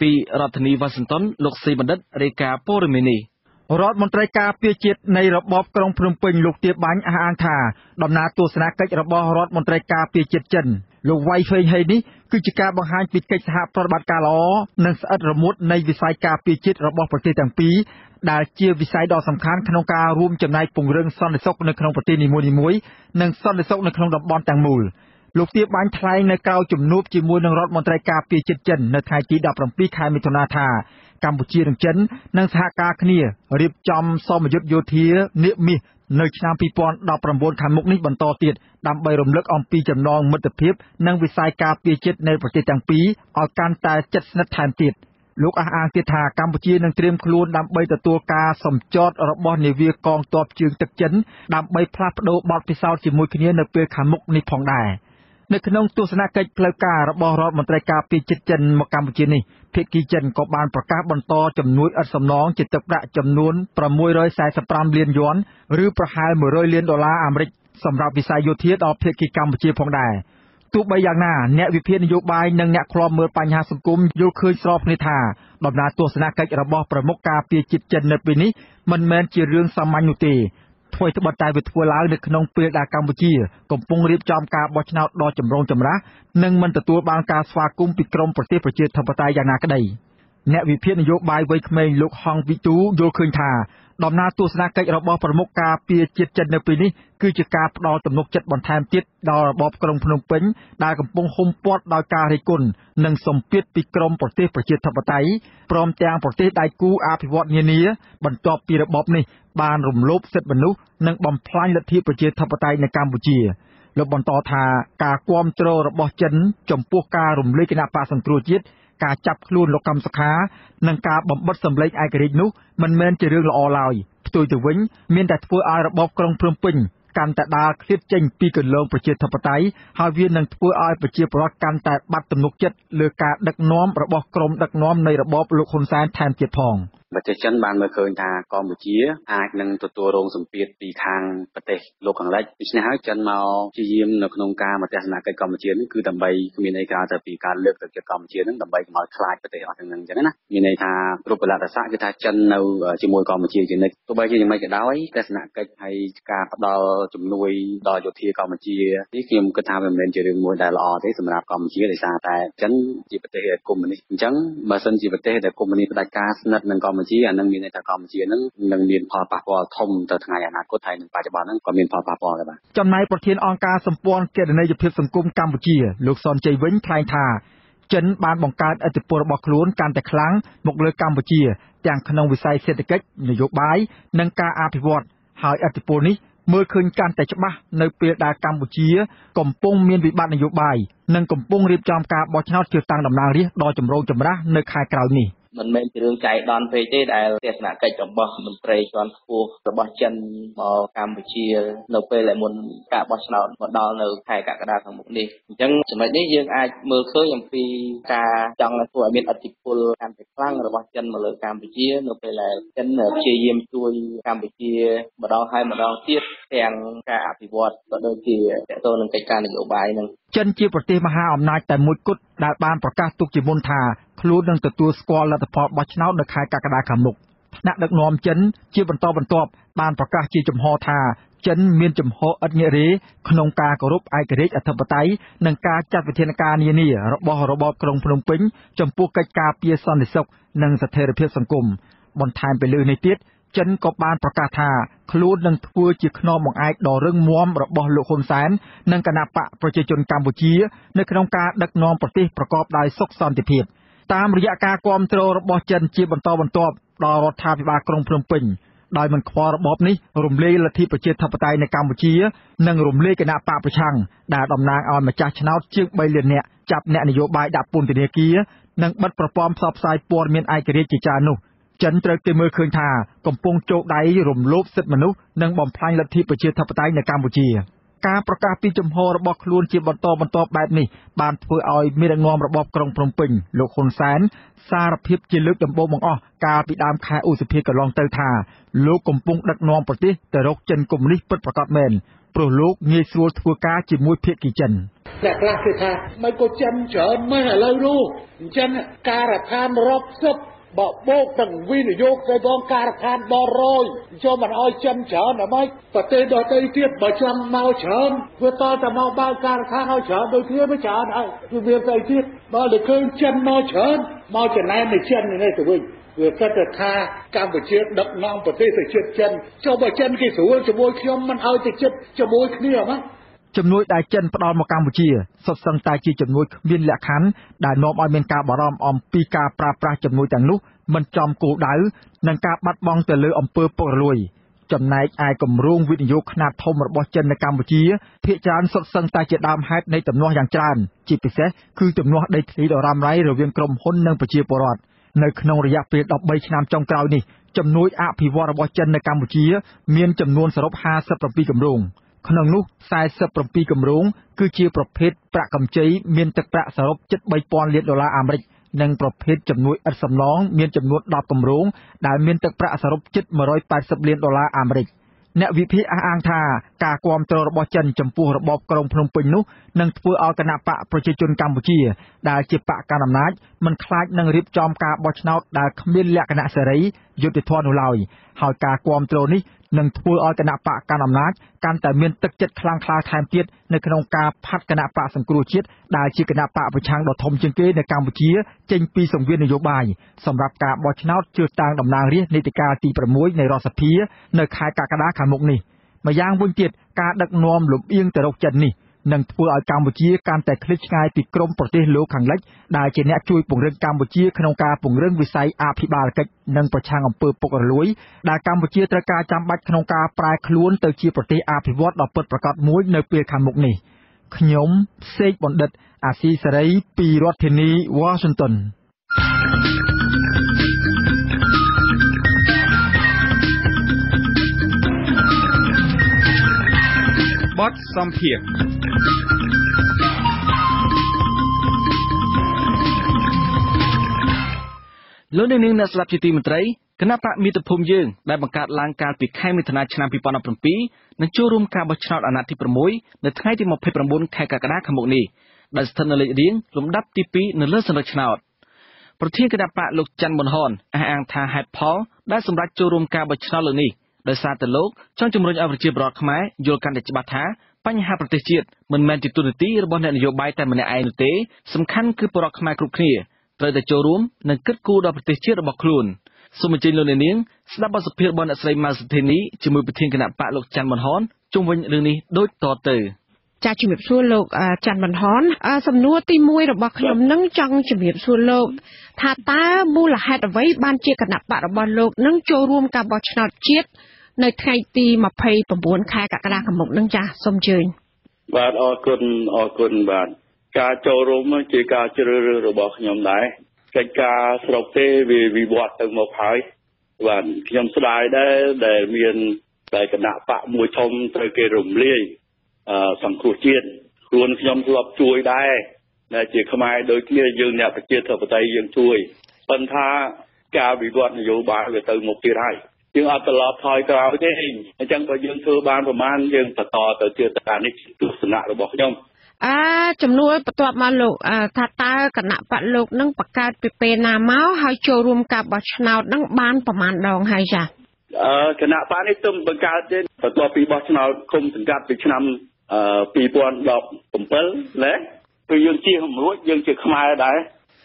ពីរដ្ឋធានីវ៉ាស៊ីនតោនលោកស៊ីបណ្ឌិតរាយការណ៍ព័ត៌មាននេះរដ្ឋមន្ត្រីការពារជាតិនៃរបបក្រុងភ្នំពេញលោកទៀបបាញ់អះអាងថាដំណើរទស្សនកិច្ចរបស់រដ្ឋមន្ត្រីការពារជាតិចិន លោកវ៉ៃហ្វេងហេនេះគឺជាការបង្ហាញពីកិច្ចសហប្រតិបត្តិការល្អនិងស្អិតរមួតនៃវិស័យការពារជាតិរបស់ប្រទេសទាំងពីរដែលជាវិស័យដ៏សំខាន់ក្នុងការរួមចំណែកពង្រឹងសន្តិសុខនៅក្នុងប្រទេសនីមួយៗនិងសន្តិសុខនៅក្នុងតំបន់ទាំងមូលលោកទៀបបាញ់ថ្លែងនៅក្រៅជំនួបជាមួយនឹងរដ្ឋមន្ត្រីការពារជាតិចិននៅថ្ងៃទី17ខែមិថុនាថាកម្ពុជានិងចិននឹងសហការគ្នារៀបចំសមយុទ្ធយោធានាគមាស នៅឆ្នាំ2019ខាងមុខនេះបន្តទៀតដើម្បីរំលឹកអំពីចំណងមិត្តភាព និងវិស័យការពារជាតិនៃប្រទេសទាំងពីរឲ្យកាន់តែជិតស្និទ្ធថែមទៀតលោកអះអាងទៀតថាកម្ពុជានឹងត្រៀមខ្លួនដើម្បីទទួលការសម្ចតរបស់នាវាកងទ័ពជើងទឹកចិនដើម្បីផ្លាស់ប្តូរបទពិសោធន៍ជាមួយគ្នានៅពេលខាងមុខនេះផងដែរ។ នៅក្នុងទស្សនកិច្ចផ្លូវការរបស់រដ្ឋមន្ត្រីការពារជាតិចិនមកកម្ពុជានេះភាគីចិនក៏បានប្រកាសបន្តជំនួយឥតសំណងជាទឹកប្រាក់ចំនួន645លានយួនឬប្រហែល100លានដុល្លារអាមេរិកសម្រាប់វិស័យយោធាដល់ភាគីកម្ពុជាផងដែរទោះបីយ៉ាងណាអ្នកវិភាគនយោបាយនិងអ្នកខ្លាំមើលបញ្ហាសង្គមយល់ឃើញស្របគ្នាថាដំណើរទស្សនកិច្ចរបស់ប្រមុខការពារជាតិចិននៅពេលនេះមិនមែនជារឿងសាមញ្ញនោះទេ ថ្មីត្បិតតែវាធ្វើឡើងនៅក្នុងពេលដែលកម្ពុជាកំពុងរៀបចំការបោះឆ្នោតដ៏ចម្រូងចម្រាសនិងមិនទទួលបានការស្វាគមន៍ពីក្រមប្រទេសប្រជាធិបតេយ្យយ៉ាងណាក្តីអ្នកវិភាគនយោបាយវ័យក្មេងលោកហងវិទូយល់ឃើញថា ដំណើរទស្សនកិច្ចរបស់ប្រមុខការពារជាតិចិននៅពេលនេះគឺជាការផ្ដល់ទំនុកចិត្តបន្ថែមទៀតដល់របបក្រុងភ្នំពេញដែលកំពុងហ៊ុមព័ទ្ធដោយការរិះគន់និងសម្ពាធពីក្រមប្រទេសប្រជាធិបតេយ្យព្រមទាំងប្រទេសដៃគូអភិវឌ្ឍន៍នានា បន្ទាប់ពីរបបនេះបានរំលោភសិទ្ធិមនុស្សនិងបំផ្លាញលទ្ធិប្រជាធិបតេយ្យនៅកម្ពុជាលោកបន្តថាការគ្រប់គ្រងរបស់ចិនចំពោះការរំលាយគណៈបកសង្គ្រោះជាតិ ការចាប់ខ្លួនលោកកម្មសខា និងការបំបិតសម្លេងឯករាជ្យនោះមិនមែនជារឿងល្អឡើយផ្ទុយទៅវិញមានតែធ្វើឲ្យរបបក្រុងភ្នំពេញកាន់តែដើរឃ្លាតចេញពីគន្លងប្រជាធិបតេយ្យហើយវានឹងធ្វើឲ្យប្រជាពលរដ្ឋកាន់តែបាត់ទំនុកចិត្តលើការដឹកនាំរបស់ក្រុមដឹកនាំនៃរបបលោកហ៊ុនសែនថែមទៀតផង។ ប្រទេសចិនបានមើលឃើញថាកម្ពុជាអាចនឹងទទួលរងសម្ពាធពីខាងប្រទេសលោកខាងលិចដូច្នេះហើយចិនមកព្យាយាមនៅក្នុងការមកទស្សនកិច្ចកម្ពុជានេះគឺដើម្បីមានន័យក្រៅទៅពីការលើកទឹកចិត្តកម្ពុជានឹងដើម្បីកុំឲ្យខ្លាចប្រទេសអស់ទាំងនឹងអញ្ចឹងណាមានន័យថាគ្រប់កលៈស័កគឺថាចិននៅជាមួយកម្ពុជាជានិច្ចទោះបីជាយ៉ាងម៉េចក៏ដោយទស្សនកិច្ចហើយការផ្ដល់ជំនួយដល់យោធាកម្ពុជានេះខ្ញុំគិតថាវាមិនមែនជារឿងមួយដែលល្អទេសម្រាប់កម្ពុជាដោយសារតែចិនជាប្រទេសកុម្មុយនីសអញ្ចឹងបើសិនជាប្រទេសដែលកុម្មុយនីសផ្ដាច់ការស្និទ្ធនឹងកម្ពុជាកម្ពុជាអានឹងមានន័យថាកម្ពុជានឹងនឹងមានផលប៉ះពាល់ធំទៅថ្ងៃអនាគតហើយនឹងបច្ចុប្បន្នហ្នឹងក៏មានផលប៉ះពាល់ដែរបាទចំណែកប្រធានអង្គការសម្ព័ន្ធគណនេយ្យភាពសង្គមកម្ពុជាលោកសនជ័យវិញថ្លែងថាចិនបានបង្កើតឥទ្ធិពលរបស់ខ្លួនកាន់តែខ្លាំងមកលើកម្ពុជា ទាំងក្នុងវិស័យសេដ្ឋកិច្ចនយោបាយនិងការអភិវឌ្ឍហើយឥទ្ធិពលនេះមើលឃើញកាន់តែច្បាស់នៅពេលដែលកម្ពុជា កំពុងមានវិបត្តិនយោបាយនិងកំពុងរៀបចំការបោះឆ្នោតជ្រើសតាំងតំណាងរាស្ត្រដ៏ចម្រូងចម្រាសនៅខែក្រោយនេះ។ មិនមែនជារឿងចៃដន្យពេកទេដែលទស្សនកិច្ចរបស់មន្ត្រីជាន់ខ្ពស់របស់ចិនមកកម្ពុជា នៅពេលដែលមុនការបោះឆ្នោតមកដល់នៅខែកក្កដាខាងមុខនេះអញ្ចឹងចំណុចនេះយើងអាចមើលឃើញអំពីការចង់ធ្វើឲ្យមានអធិពលកាន់តែខ្លាំងរបស់ចិនមកលើកម្ពុជា នៅពេលដែលចិនព្យាយាមជួយកម្ពុជាម្ដងហើយម្ដងទៀតទាំងការអភិវឌ្ឍក៏ដូចជាតទៅនឹងកិច្ចការនយោបាយនឹងចិនជាប្រទេសមហាអំណាចតែមួយគត់ដែលបានប្រកាសទុកជាមុនថាខ្លួននឹងទទួលស្គាល់លទ្ធផលបោះឆ្នោតនៅខែកក្កដាខាងមុខថ្នាក់ដឹកនាំចិនជាបន្តបន្ទាប់បានប្រកាសជាចំហថាចិនមានចំហឥតងាករេក្នុងការគោរពឯករាជ្យអធិបតេយ្យនិងការចាត់វិធានការនានារបស់របបក្រុងភ្នំពេញចំពោះកិច្ចការពារសន្តិសុខនិងស្ថិរភាពសង្គមបន្ថែមពីលើនេះទៀត ចិនក៏បានប្រកាសថាខ្លួននឹងធ្វើជាខ្នងបង្អែកដ៏រឹងមាំរបស់លោកហ៊ុនសែននិងគណបកប្រជាជនកម្ពុជា នៅក្នុងការដឹកនាំប្រទេសប្រកបដោយសុខសន្តិភាព តាមរយៈការគ្រប់គ្រងរបស់ចិនជាបន្តបន្ទាប់ដល់រដ្ឋាភិបាលក្រុងភ្នំពេញដោយមិនខ្វល់របបនេះរំលាយលទ្ធិប្រជាធិបតេយ្យនៅកម្ពុជា និងរំលាយគណៈបកប្រឆាំងដែលតំណាងឲ្យម្ចាស់ឆ្នោតជាង3លាននាក់ចាប់អ្នកនយោបាយដាក់ពន្ធនាគារនិងបិទប្រព័ន្ធផ្សព្វផ្សាយព័ត៌មានឯករាជ្យជាច្រើននោះ ចិនត្រូវគេមើលឃើញថាកំពុងចូលដៃរំលោភសិទ្ធិមនុស្សនិងបំផ្លាញលទ្ធិប្រជាធិបតេយ្យនៅកម្ពុជាការប្រកាសពីជំហររបស់ខ្លួនជាបន្តបន្ទាប់បែបនេះបានធ្វើឲ្យមេដឹកនាំរបបក្រុងភ្នំពេញលោកហ៊ុនសែនសារភាពជាលើកដំបូងបង្អស់កាលពីដើមខែឧសភាកន្លងទៅថាលោកកំពុងដឹកនាំប្រទេសទៅរកចិនកុម្មុយនីសពិតប្រាកដមែនព្រោះលោកងាយស្រួលធ្វើការជាមួយភាគីចិនអ្នកខ្លះគេថាមិនក៏ចិនច្រើនម៉េះឥឡូវនោះអញ្ចឹងការដ្ឋានរាប់សិប បើបោកទាំងវិនិយោគទៅបងការដ្ឋានដល់រយចូលមិនអោយចិនច្រើនអ្ហ្មងប្រទេសដទៃទៀតបើចង់មកច្រើនវាតតែមកបើកការដ្ឋានឲ្យច្រើនដូចគ្នាមិនច្រើនហើយគឺវាទៅទៀតបើតែឃើញចិនមកច្រើនមកចំណែននៃចិននេះទៅវិញវាគិតទៅថាកម្ពុជាដឹកនាំប្រទេសទៅជិតចិនចុះបើចិនគេស្រួលជាមួយខ្ញុំមិនឲ្យទៅជិតជាមួយគ្នាហ្មង ជំនួយដែលចិនផ្ដល់មកកម្ពុជាសុទ្ធសឹងតែជាជំនួយគ្មានលក្ខខណ្ឌដែលនាំឲ្យមានការបារម្ភអំពីការប្រើប្រាស់ជំនួយទាំងនោះមិនចំគោលដៅនិងការបាត់បង់ទៅលើអំពើពុករលួយ ចំណែកឯគម្រោងវិនិយោគខ្នាតធំរបស់ចិននៅកម្ពុជាភាគច្រើនសុទ្ធសឹងតែជាដើមហេតុនៃទំនាស់យ៉ាងច្រើន ជាពិសេសគឺទំនាស់ដីធ្លីដ៏រ៉ាំរ៉ៃរវាងក្រុមហ៊ុននិងប្រជាពលរដ្ឋនៅក្នុងរយៈពេល13ឆ្នាំចុងក្រោយនេះជំនួយអភិវឌ្ឍរបស់ចិននៅកម្ពុជា មានចំនួនសរុប57គម្រោង ក្នុងនោះ 47គម្រោងគឺជាប្រភេទប្រាក់កម្ចីមានទឹកប្រាក់សរុបជិត 3000 លានដុល្លារអាមេរិក និងប្រភេទជំនួយឥតសំណងមានចំនួន 10 គម្រោងដែលមានទឹកប្រាក់សរុបជិត 180 លានដុល្លារអាមេរិក។អ្នកវិភាគអះអាងថាការគាំទ្ររបស់ចិនចំពោះរបបក្រុងភ្នំពេញនោះនឹងធ្វើឲ្យគណបកប្រជាជនកម្ពុជា ដែលជាបកកណ្ដាលអំណាចមិនខ្លាចនឹងរៀបចំការបោះឆ្នោតដែលគ្មានលក្ខណៈសេរីយុត្តិធម៌នោះឡើយហើយការគាំទ្រនេះ នឹងធ្វើឲ្យគណៈបកកណ្ដាលអំណាចកាន់តែមានទឹកចិត្តខ្លាំងក្លាថែមទៀតនៅក្នុងការផាត់គណៈបកសង្គ្រោះជាតិដែលជាគណៈបកប្រឆាំងដ៏ធំជាងគេនៅកម្ពុជាចេញពីសង្វៀននយោបាយសម្រាប់ការបោះឆ្នោតជ្រើសតាំងតំណាងរាស្ត្រនីតិកាលទី6នៃរដ្ឋសភានៅខែកក្កដាខាងមុខនេះម្យ៉ាងវិញទៀតការដឹកនាំលំអៀងទៅរកចិននេះ នឹងធ្វើឲ្យកម្ពុជាកាន់តែឃ្លាតឆ្ងាយពីក្រុមប្រទេសលោកខាងលិចដែលជាអ្នកជួយពង្រឹងកម្ពុជាក្នុងការពង្រឹងវិស័យអភិបាលកិច្ចនិងប្រឆាំងអំពើពុករលួយ ដែលកម្ពុជាត្រូវការចាំបាច់ក្នុងការប្រែខ្លួនទៅជាប្រទេសអភិវឌ្ឍដ៏ពិតប្រាកដមួយនៅពេលខាងមុខនេះខ្ញុំសេកបណ្ឌិត អាស៊ីសេរីពីរដ្ឋធានី Washington បទសំភារលោកនាងអ្នកស្ដាប់ជាទីមេត្រីគណៈបកមាតុភូមិយើងដែលបង្កើតឡើងកាលពីខែមិថុនាឆ្នាំ2017នឹងចូលរួមការបោះឆ្នោតអាណត្តិទី6នៅថ្ងៃទី29ខែកក្កដាខាងមុខនេះដែលស្ថិតនៅលេខរៀងលំដាប់ទី2នៅលើសន្លឹកឆ្នោតប្រធានគណៈបកលោកច័ន្ទប៊ុនហនអះអាងថាហេតុផលដែលសម្រាប់ចូលរួមការបោះឆ្នោតលើនេះ ដោយសារតែលោកចង់ជំរុញឲ្យប្រជាពលរដ្ឋខ្មែរយល់កាន់តែច្បាស់ថាបញ្ហាប្រទេសជាតិមិនមែនជាទូនាទីរបស់អ្នកនយោបាយតែម្នាក់ឯងនោះទេសំខាន់គឺពលរដ្ឋខ្មែរគ្រប់គ្នាត្រូវតែចូលរួមនិងគិតគូរដល់ប្រទេសជាតិរបស់ខ្លួនសូមអញ្ជើញលោកអ្នកនាងស្ដាប់បទសម្ភាសន៍របស់អ្នកស្រីម៉ៅសុធីនីជាមួយប្រធានគណៈបកលោកច័ន្ទប៊ុនហនជុំវិញរឿងនេះដូចតទៅចាជំរាបសួរលោកច័ន្ទបណ្ហនសំណួរទី1របស់ខ្ញុំនឹងចង់ជំរាបសួរលោកថាតើមូលហេតុអ្វីបានជាគណៈបករបស់លោកនឹងចូលរួមការបោះឆ្នោតជាតិ នៅថ្ងៃទី29ខែកក្កដាខាងមុខនឹងចាសូមអញ្ជើញបាទអរគុណអរគុណបាទការចូលរួមជាការជ្រើសរើសរបស់ខ្ញុំដែរកិច្ចការស្រុកទេវាវិវត្តទៅមកហើយបាទខ្ញុំស្ដាយដែរដែលមានតែគណៈបកមួយធំត្រូវគេរំលាយអឺសង្គ្រោះជាតិខ្លួនខ្ញុំធ្លាប់ជួយដែរដែលជាខ្មែរដូចគ្នាយើងអ្នកប្រជាធិបតេយ្យយើងជួយប៉ុន្តែការវិវត្តនយោបាយវាទៅមុខទៀតហើយ យើងអត់ត្រឡប់ថយក្រោយទេអញ្ចឹងក៏យើងធ្វើបានប្រមាណយើងបន្តទៅទៀតការនេះទស្សនៈរបស់ខ្ញុំអាចំនួនបន្ទាប់មកលោកថាតើគណៈបកលោកនឹងបង្កើតពីពេលណាមកហើយចូលរួមការបោះឆ្នោតនឹងបានប្រមាណដងហើយចាអឺគណៈបកនេះទុំបង្កើតទេបន្ទាប់ពីបោះឆ្នោតគុំសង្កាត់ពីឆ្នាំ2017ណាគឺយើងជាហរួចយើងជាខ្មែរដែរ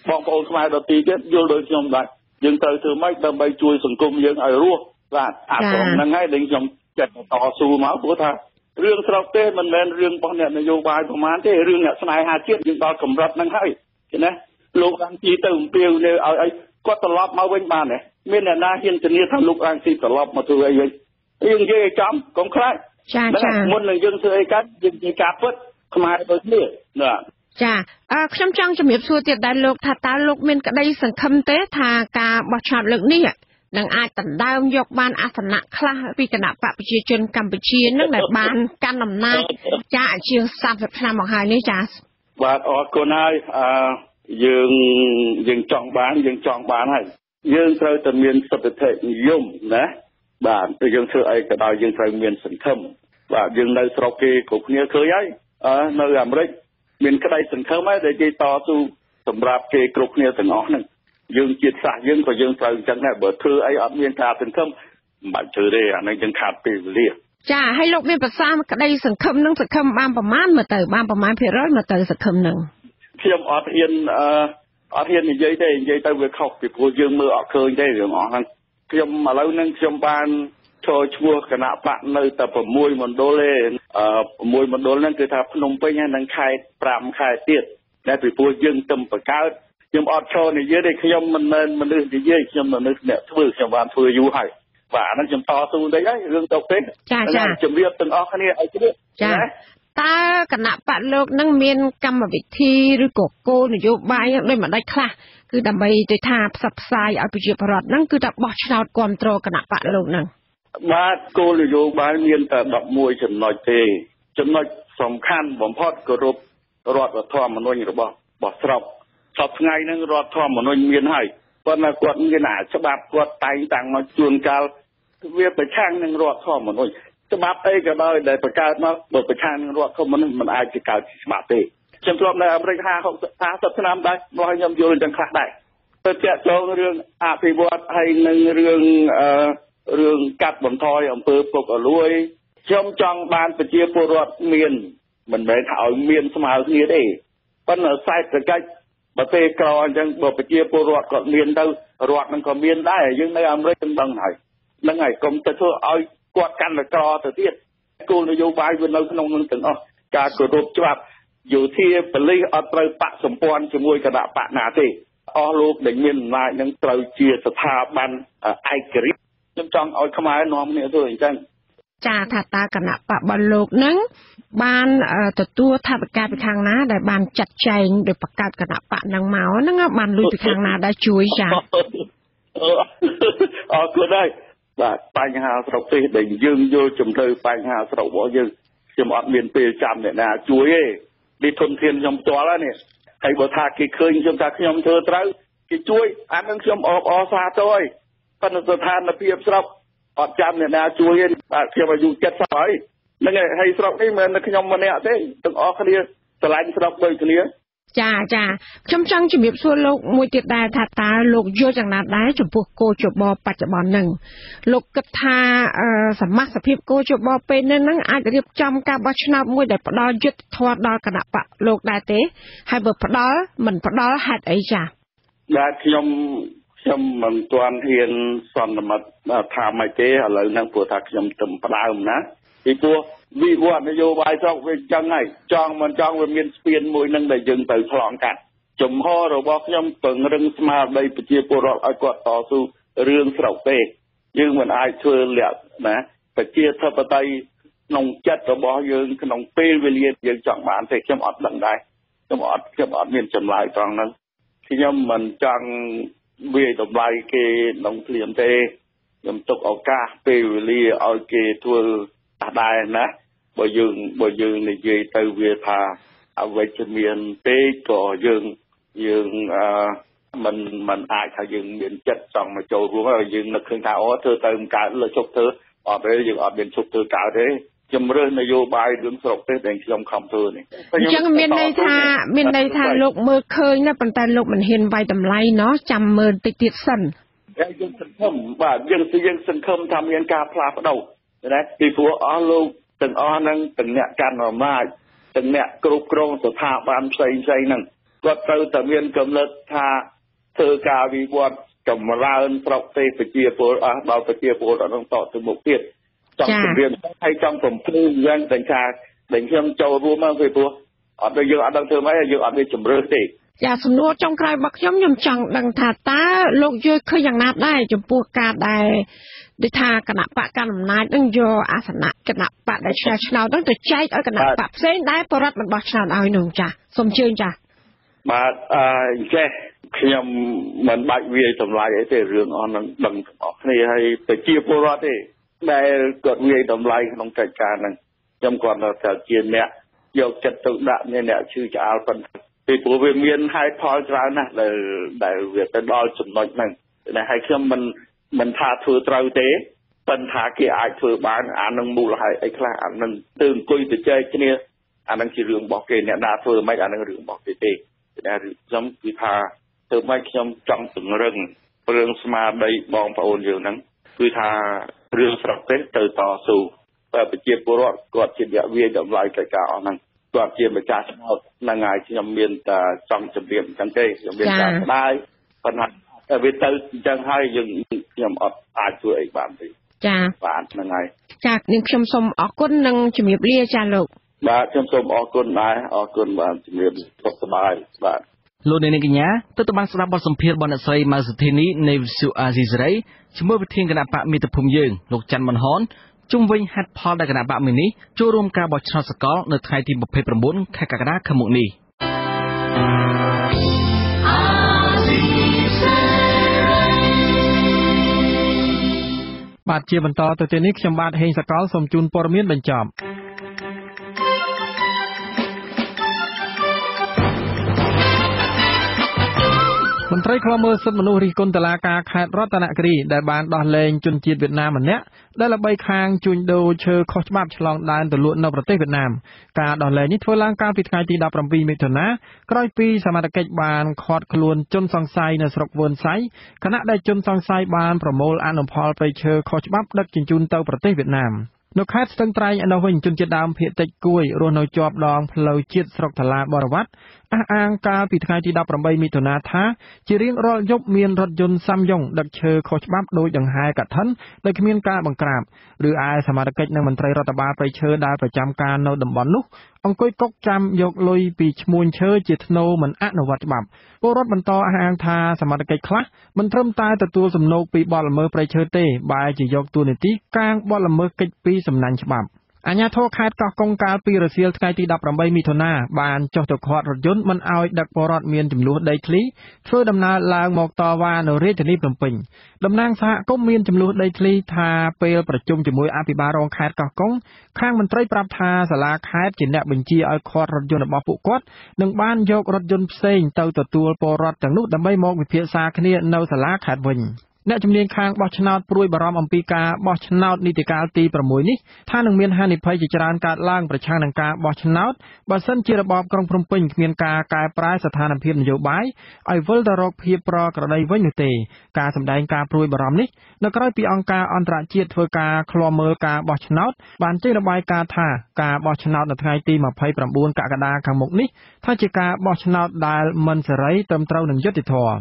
បងប្អូនខ្មែរដទៃទៀតយល់ដូចខ្ញុំដែរយើងត្រូវធ្វើម៉េចដើម្បីជួយសង្គមយើងឲ្យរស់ បាទអាស្រមហ្នឹងហើយដែលខ្ញុំចិត្តតស៊ូមកព្រោះថារឿងស្រុកទេមិនមែនរឿងរបស់អ្នកនយោបាយប្រមាណទេរឿងអ្នកស្នេហាជាតិយើងដល់កម្រិតហ្នឹងហើយឃើញណាលោករាំងជីទៅអំពាវនៅឲ្យឲ្យគាត់ត្រឡប់មកវិញបានទេមានអ្នកណាហ៊ានធានាថាលោករាំងជីត្រឡប់មកធ្វើអីវិញយើងនិយាយឲ្យចំកុំខ្លាចចាចាមុននឹងយើងធ្វើអីកាត់យើងនិយាយការពិតខ្មែរដូចគ្នាណាចាអឺខ្ញុំចង់ជំរាបសួរទៀតដែរលោកថាតើលោកមានក្តីសង្ឃឹមទេថាការបោះឆ្នោតលើកនេះ នឹងអាចដណ្ដើមយកបានអាសនៈខ្លះពីគណៈបកប្រជាជនកម្ពុជានឹងដែលបានកាន់អំណាចចាជាង30ឆ្នាំមកហើយនេះចាបាទអរគុណហើយអឺយើងយើងចង់បានយើងចង់បានហើយយើងត្រូវតែមានសតិធិនិយមណាបាទយើងធ្វើអីក៏ដោយយើងត្រូវមានសង្ឃឹមបាទយើងនៅស្រុកគេគ្រប់គ្នាឃើញហើយអឺនៅអាមេរិកមានក្តីសង្ឃឹមហើយដែលគេតស៊ូសម្រាប់គេគ្រប់គ្នាទាំងអស់ហ្នឹង យើងជាតិសាសន៍យើងក៏យើងត្រូវអញ្ចឹងដែរបើធ្វើអីអត់មានការសង្ឃឹមមិនបាច់ធ្វើទេអានេះយើងខាតពេលវេលាចាហើយលោកមានប្រសាក្តីសង្ឃឹមនឹងសង្ឃឹមបានប្រមាណមើលទៅបានប្រមាណភាគរយមើលទៅសង្ឃឹមនឹងខ្ញុំអត់ហ៊ានអឺអត់ហ៊ាននិយាយទេនិយាយទៅវាខុសពីព្រោះយើងមើលអត់ឃើញទេរឿងអស់ហ្នឹងខ្ញុំឥឡូវហ្នឹងខ្ញុំបានចូលឈ្មោះគណៈបកនៅតែ6មណ្ឌលទេអឺ6មណ្ឌលហ្នឹងគឺថាភ្នំពេញហើយនិងខេត្ត5ខេត្តទៀតតែពីព្រោះយើងទៅបង្កើត ខ្ញុំអត់ចូលនិយាយទេខ្ញុំមិនមែនមនុស្សនិយាយខ្ញុំមនុស្សអ្នកធ្វើខ្ញុំបានធ្វើយូរហើយបាទអាហ្នឹងខ្ញុំតស៊ូតិចហើយរឿងទៅពេកចាចាជំរាបទាំងអស់គ្នាឲ្យជ្រាបចាតើគណៈបកលោកនឹងមានកម្មវិធីឬក៏គោលនយោបាយដូចម្ដេចខ្លះគឺដើម្បីទៅថាផ្សព្វផ្សាយឲ្យប្រជាពលរដ្ឋហ្នឹងគឺថាបោះឆ្នោតគ្រប់គ្រងគណៈបកលោកហ្នឹងបាទគោលនយោបាយមានតែ11ចំណុចទេ ចំណុចសំខាន់បំផុតគោរពរដ្ឋធម្មនុញ្ញរបស់របស់ស្រុក សពថ្ងៃហ្នឹងរដ្ឋធម្មនុញ្ញមានហើយប៉ុន្តែគាត់មានអាច្បាប់គាត់តែងតាំងមកជួនកាលវាប្រឆាំងនឹងរដ្ឋធម្មនុញ្ញច្បាប់អីក៏ដោយដែលបង្កើតមកបើប្រឆាំងនឹងរដ្ឋធម្មនុញ្ញមិនអាចជាកើតច្បាប់ទេខ្ញុំធ្លាប់នៅអាមេរិក50 50ឆ្នាំដែរមកខ្ញុំយល់ទាំងខ្លះដែរទៅតាក់ទងរឿងអភិវឌ្ឍហើយនឹងរឿងអឺរឿងកាត់បន្ថយអំពើពុករលួយខ្ញុំចង់បានប្រជាពលរដ្ឋមានមិនមែនថាឲ្យមានស្មើគ្នាទេប៉ុន្តែសេដ្ឋកិច្ច ប្រទេសក្រអញ្ចឹងបើប្រជាពលរដ្ឋគាត់មានទៅរដ្ឋនឹងក៏មានដែរយើងនៅអាមេរិកទាំងដឹងហើយហ្នឹងហើយកុំទៅធ្វើឲ្យគាត់កាន់តែក្រទៅទៀតគោលនយោបាយវានៅក្នុងនឹងទាំងអស់ការគោរពច្បាប់យោធាប៉ូលីសអត់ត្រូវបកសម្ព័ន្ធជាមួយគណៈបកណាទេអស់លោកដែលមានអំណាចនឹងត្រូវជាស្ថាប័នឯករាជ្យខ្ញុំចង់ឲ្យខ្មែរនាំគ្នាធ្វើអញ្ចឹង ចាថាតើគណៈបកបលោកនឹងបានទទួលថាវិការពីខាងណា ដែលបានចាត់ចែងដោយបង្កើតគណៈបកនឹងមកហ្នឹងបានលុយពីខាងណាដែលជួយចាអរគុណហើយបាទបញ្ហាស្រុកទេសដែលយើងយល់ជំរឿបញ្ហាស្រុករបស់យើងខ្ញុំអត់មានពេលចាំអ្នកណាជួយទេនេះធនធានខ្ញុំផ្ទាល់ហ្នឹងហើយបើថាគេឃើញខ្ញុំថាខ្ញុំធ្វើត្រូវគេជួយអានឹងខ្ញុំអបអរសាទរហើយប៉ុន្តែស្ថានភាពស្រុក អត់ចាំអ្នកណាជួយទេបាទខ្ញុំអាយុ70ហើយហ្នឹងហើយស្រុកនេះមិនមែនខ្ញុំម្នាក់ទេទាំងអស់គ្នាស្រឡាញ់ស្រុកដូចគ្នាចាចាខ្ញុំចង់ជំរាបសួរលោកមួយទៀតដែរថាតើលោកយល់យ៉ាងណាដែរចំពោះគោចបបច្ចុប្បន្នហ្នឹងលោកគិតថាសមាជិកភាពគោចបពេលនេះហ្នឹងអាចរៀបចំការបោះឆ្នោតមួយដែលផ្ដល់យុទ្ធធម៌ដល់គណៈបកលោកដែរទេ ហើយបើផ្ដល់មិនផ្ដល់ហេតុអីចាបាទខ្ញុំ ខ្ញុំមិនទាន់ហ៊ានសន្មតថាម៉េចទេឥឡូវហ្នឹងព្រោះថាខ្ញុំទៅផ្ដើមណាពីព្រោះវិវត្តនយោបាយស្រុកវាចឹងហើយចង់មិនចង់វាមានស្ពានមួយនឹងដែលយើងទៅឆ្លងកាត់ចំហរបស់ខ្ញុំពង្រឹងស្មារតីប្រជាពលរដ្ឋឲ្យគាត់តស៊ូរឿងស្រុកទេយើងមិនអាចធ្វើលក្ខណាប្រជាធិបតេយ្យក្នុងចិត្តរបស់យើងក្នុងពេលវេលាយើងចង់បានទេខ្ញុំអត់ដឹងដែរខ្ញុំអត់ខ្ញុំអត់មានចម្លើយត្រង់ហ្នឹងខ្ញុំមិនចង់ វាយតម្លៃគេក្នុងភ្លាមទេខ្ញុំទុកឱកាសពេលវេលាឲ្យគេធ្វើដែរណាបើយើងបើយើងនិយាយទៅវាថាអវិជ្ជមានពេកក៏យើងយើងអឺมันมันអាចថាយើងមានចិត្តចង់មកចូលរួមហើយយើងនឹកឃើញថាអូធ្វើទៅមិនកើតលើជុកធ្វើអត់ទេយើងអត់មានជុកធ្វើកើតទេ ជំរឿននយោបាយរឿងស្រុកទេសដែលខ្ញុំខំធ្វើនេះអញ្ចឹងមានន័យថាមានន័យថាលោកមើលឃើញណាប៉ុន្តែលោកមិនហ៊ានវាយតម្លៃណោះចាំមើលតិចទៀតសិនយើងសង្ឃឹមបាទយើងយើងសង្ឃឹមថាមានការផ្លាស់ប្ដូរណាពីព្រោះអស់លោកទាំងអស់ហ្នឹងទាំងអ្នកកាន់អំណាចទាំងអ្នកគ្រប់គ្រងស្ថាប័នផ្សេងផ្សេងហ្នឹងគាត់ត្រូវតែមានកំណត់ថាធ្វើការវិវត្តចម្រើនស្រុកទេប្រជាពលអស់ដល់ប្រជាពលរដ្ឋនឹងតទៅមុខទៀត ចង់ជំរាបហើយចង់បំភ្លឺយ៉ាងទាំងថាដែលខ្ញុំចូលរួមមកពីព្រោះអត់យើងអត់ដឹងធ្វើម៉េចយើងអត់មានជំរឿទេចាសំណួរចុងក្រោយរបស់ខ្ញុំខ្ញុំចង់ដឹងថាតើលោកយល់ឃើញយ៉ាងណាដែរចំពោះការដែលដូចថាគណៈបកកណ្ដាលអំណាចនឹងយកអាសនៈគណៈបកដែលឆ្នើឆ្នោតនឹងទៅចែកឲ្យគណៈបកផ្សេងដែលបរដ្ឋមិនបោះឆ្នោតឲ្យនោះចាសូមជឿនចាបាទអឺចេះខ្ញុំមិនបាច់វាយតម្លៃអីទេរឿងអស់នឹងដឹងទាំងអស់គ្នាហើយប្រជាពលរដ្ឋទេ ដែលគាត់វាយតម្លៃក្នុងកិច្ចការហ្នឹងខ្ញុំគាត់ថាជាអ្នកយកចិត្តទុកដាក់មានអ្នកឈឺឆ្អាលប៉ុន្តែពីព្រោះវាមានហេតុផលច្រើនណាស់ដែលដែលវាទៅដល់ចំណុចហ្នឹងតែហើយខ្ញុំមិនមិនថាធ្វើត្រូវទេប៉ុន្តែគេអាចធ្វើបានអានឹងមូលហេតុអីខ្លះអានឹងទៅអង្គុយទៅចែកគ្នាអានឹងជារឿងរបស់គេអ្នកណាធ្វើមិនអានឹងរឿងរបស់គេទេតែខ្ញុំគឺថាទើបមកខ្ញុំចង់ពង្រឹងរឿងស្មារតីបងប្អូនយើងហ្នឹងគឺថា រឿងស្រុកទេសទៅតស៊ូតែប្រជាពលរដ្ឋគាត់ជាអ្នកវាយតម្លៃកិច្ចការអស់ហ្នឹងគាត់ជាម្ចាស់ឆ្នោតហ្នឹងហើយខ្ញុំមានតែចង់ជម្រាបអញ្ចឹងទេខ្ញុំមានតែស្ដាយប៉ុន្តែតែវាទៅអញ្ចឹងហើយយើងខ្ញុំអត់អាចធ្វើអីបានទេចាបាទហ្នឹងហើយចានាងខ្ញុំសូមអរគុណនិងជំរាបលាចាលោកបាទខ្ញុំសូមអរគុណដែរអរគុណបាទជំរាបសុខសប្បាយបាទ លោកនាងកញ្ញាទើបទៅបានស្ដាប់បទសម្ភាសន៍របស់អ្នកស្រីម៉ៅសុធីនីនៃវិទ្យុអាស៊ីសេរីជាមួយប្រធានគណៈបកមាតុភូមិយើងលោកច័ន្ទមនហនជុំវិញហេតុផលដែលគណៈបកមីនេះចូលរួមការបោះឆ្នោតសកលនៅថ្ងៃទី29ខែកក្កដាខាងមុខនេះបាទជាបន្តទៅទៀតនេះខ្ញុំបាទហេងសកលសូមជូនព័ត៌មានបញ្ចប់ មន្ត្រីខ្លមើលសិទ្ធិមនុស្សរិះគន់តុលាការខេត្តរតនគិរីដែលបានដោះលែងជនជាតិវៀតណាមម្នាក់ដែលល្បីខាងជួញដូរឈើខុសច្បាប់ឆ្លងដែនទៅលក់នៅប្រទេសវៀតណាមការដោះលែងនេះធ្វើឡើងកាលពីថ្ងៃទី17មិថុនាក្រោយពីសមត្ថកិច្ចបានឃាត់ខ្លួនជនសង្ស័យនៅស្រុកវឿនសៃខណៈដែលជនសង្ស័យបានប្រមូលអនុផលព្រៃឈើខុសច្បាប់ដឹកជញ្ជូនទៅប្រទេសវៀតណាមនៅខេត្តស្ទឹងត្រែងឯនោះវិញជនជាតិដើមភាគតិចគួយរស់នៅជាប់ដងផ្លូវជាតិស្រុកតាឡាបរវត្ត អះអាងកាលពីថ្ងៃទី18មិថុនាថា ជារៀងរាល់យប់មានរថយន្តសាំយ៉ុងដឹកឈើខុសច្បាប់ដោយដង្ហែកឋិនដោយគ្មានការបង្ក្រាបឬឯសមាជិកនិងមន្ត្រីរដ្ឋបាលព្រៃឈើដែលប្រចាំការនៅតំបន់នោះអង្គុយកុកចាំយកលុយពីឈ្មួញឈើជាធ្នូមិនអនុវត្តច្បាប់ពលរដ្ឋបន្តអះអាងថាសមាជិកខ្លះមិនត្រឹមតែទទួលសំណូកពីបទល្មើសព្រៃឈើទេបែរជាយកតួនាទីកាងបទល្មើសកិច្ចពីសំណាញ់ច្បាប់ អាជ្ញាធរខេត្តកោះកុងកាលពីរសៀលថ្ងៃទី18មិថុនាបានចុះទៅឃាត់រថយន្តមិនឲ្យដឹកពលរដ្ឋមានចំនួនដីធ្លីធ្វើដំណើរឡើងមកតវ៉ានៅរាជធានីភ្នំពេញតំណាងសហគមន៍មានចំនួនដីធ្លីថាពេលប្រជុំជាមួយអភិបាលរងខេត្តកោះកុងខាងមន្ត្រីប្រាប់ថាសាលាខេត្តជាអ្នកបញ្ជាឲ្យឃាត់រថយន្តរបស់ពួកគាត់និងបានយករថយន្តផ្សេងទៅទទួលពលរដ្ឋទាំងនោះដើម្បីមកវិភាសាគ្នានៅសាលាខេត្តវិញ អ្នកជំនាញខាងបោះឆ្នោតព្រួយបារម្ភអំពីការបោះឆ្នោតនីតិកាលទី6នេះថានឹងមានហានិភ័យជាច្រើនកើតឡើងប្រឆាំងនឹងការបោះឆ្នោតបើសិនជារបបក្រុងភ្នំពេញគ្មានការកែប្រែស្ថានភាពនយោបាយឲ្យវិលទៅរកភាពប្រក្រតីវិញនោះទេការសម្ដែងការព្រួយបារម្ភនេះនៅក្រៅពីអង្គការអន្តរជាតិធ្វើការឃ្លាំមើលការបោះឆ្នោតបានចេញរបាយការណ៍ថាការបោះឆ្នោតនៅថ្ងៃទី29កក្កដាខាងមុខនេះថាជាការបោះឆ្នោតដែលមិនសេរីត្រឹមត្រូវនឹងយុត្តិធម៌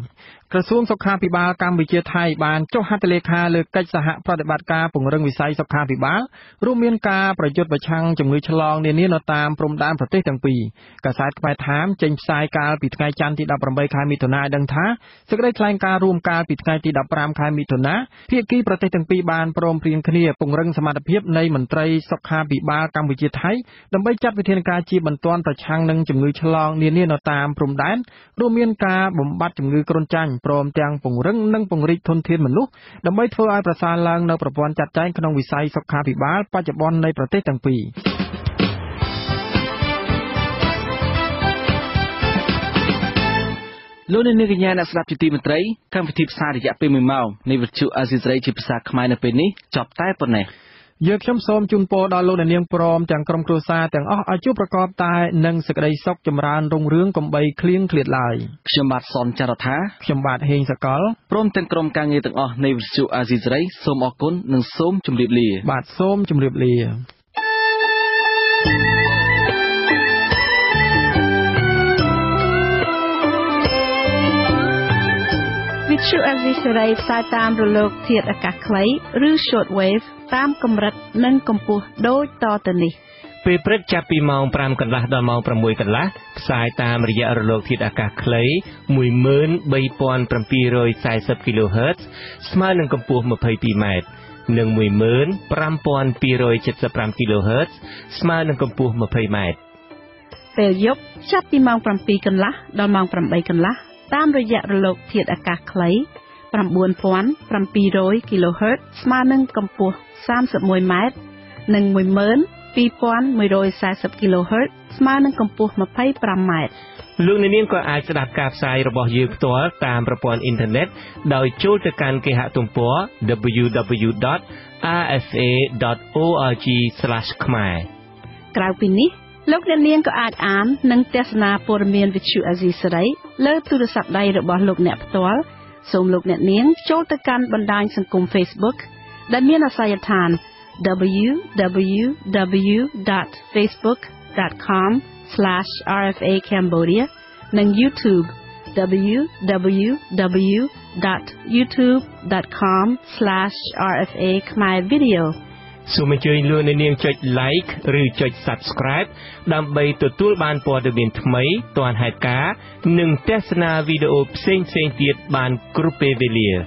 ក្រសួងសុខាភិបាលកម្ពុជាថៃបានចុះហត្ថលេខាលើកិច្ចសហប្រតិបត្តិការពង្រឹងវិស័យសុខាភិបាលរួមមានការប្រយុទ្ធប្រឆាំងជំងឺឆ្លងនានានៅតាមព្រំដែនប្រទេសទាំងពីរកាសែតខ្មែរថាមចេញផ្សាយកាលពីថ្ងៃច័ន្ទទី18ខែមិថុនាឲ្យដឹងថាសេចក្តីថ្លែងការណ៍រួមកាលពីថ្ងៃទី15ខែមិថុនាភាគីប្រទេសទាំងពីរបានព្រមព្រៀងគ្នាពង្រឹងសមត្ថភាពនៃមន្ត្រីសុខាភិបាលកម្ពុជាថៃដើម្បីចាត់វិធានការជាបន្ទាន់ប្រឆាំងនឹងជំងឺឆ្លងនានានៅតាមព្រំដែនរួមមានការបំបត្តិជំងឺគ្រុនចាញ់ព្រមទាំងពង្រឹងនិងពង្រីកធនធានមនុស្សដើម្បីធ្វើឲ្យប្រសើរឡើងនៅប្រព័ន្ធចាត់ចែងក្នុងវិស័យសុខាភិបាលបច្ចុប្បន្ននៃប្រទេសទាំងពីរលោកនាងកញ្ញាអ្នកស្ដាប់ជាទីមេត្រីកម្មវិធីផ្សាយរយៈពេល1ម៉ោងនៃវិទ្យុអាស៊ីសេរីជាភាសាខ្មែរនៅពេលនេះចប់តែប៉ុណ្ណេះ យើងខ្ញុំសូមជូនពរដល់លោកអ្នកនាងព្រមទាំងក្រុមគ្រួសារទាំងអស់ឲ្យជួបប្រកបតែនឹងសេចក្តីសុខចម្រើនរុងរឿងកំបីគ្លៀងឃ្លាតឡើយខ្ញុំបាទសនចាររថាខ្ញុំបាទហេងសកលព្រមទាំងក្រុមការងារទាំងអស់នៃវិទ្យុអាស៊ីសេរីសូមអរគុណនិងសូមជម្រាបលាបាទសូមជម្រាបលាវិទ្យុអេស៊ីសេរីផ្សាយតាមរលកធាតុអាកាសខ្លីឬ short wave តាមកម្រិតនិងកម្ពស់ដូចតទៅនេះពេលព្រឹកចាប់ពីម៉ោង5កន្លះដល់ម៉ោង6កន្លះផ្សាយតាមរយៈរលកធាតុអាកាសខ្លី13740 kHz ស្មើនឹងកម្ពស់ 22m និង15275 kHz ស្មើនឹងកម្ពស់ 20m ពេលយប់ចាប់ពីម៉ោង7កន្លះដល់ម៉ោង8កន្លះតាមរយៈរលកធាតុអាកាសខ្លី9700 kHz ស្មើនឹងកម្ពស់ 31m និង12140 kHz ស្មើនឹងកម្ពស់ 25m លោកអ្នកនាងក៏អាចស្ដាប់ការផ្សាយរបស់យើងផ្ទាល់តាមប្រព័ន្ធអ៊ីនធឺណិតដោយចូលទៅកាន់គេហទំព័រ www.rfa.org/ ខ្មែរក្រៅពីនេះលោកអ្នកនាងក៏អាចអាននិងទស្សនាព័ត៌មាន Vithu Azisery លើទូរស័ព្ទដៃរបស់លោកអ្នកផ្ទាល់សូមលោកអ្នកនាងចូលទៅកាន់បណ្ដាញសង្គម Facebook ដែលមានអាសយដ្ឋាន www.facebook.com/rfa.cambodia និង YouTube www.youtube.com/rfa Khmer Video សូមអញ្ជើញលោកអ្នកនាងចុច like ឬចុច subscribe ដើម្បីទទួលបានព័ត៌មានថ្មីទាន់ហេតុការណ៍និងទស្សនាវីដេអូផ្សេងៗទៀតបានគ្រប់ពេលវេលា។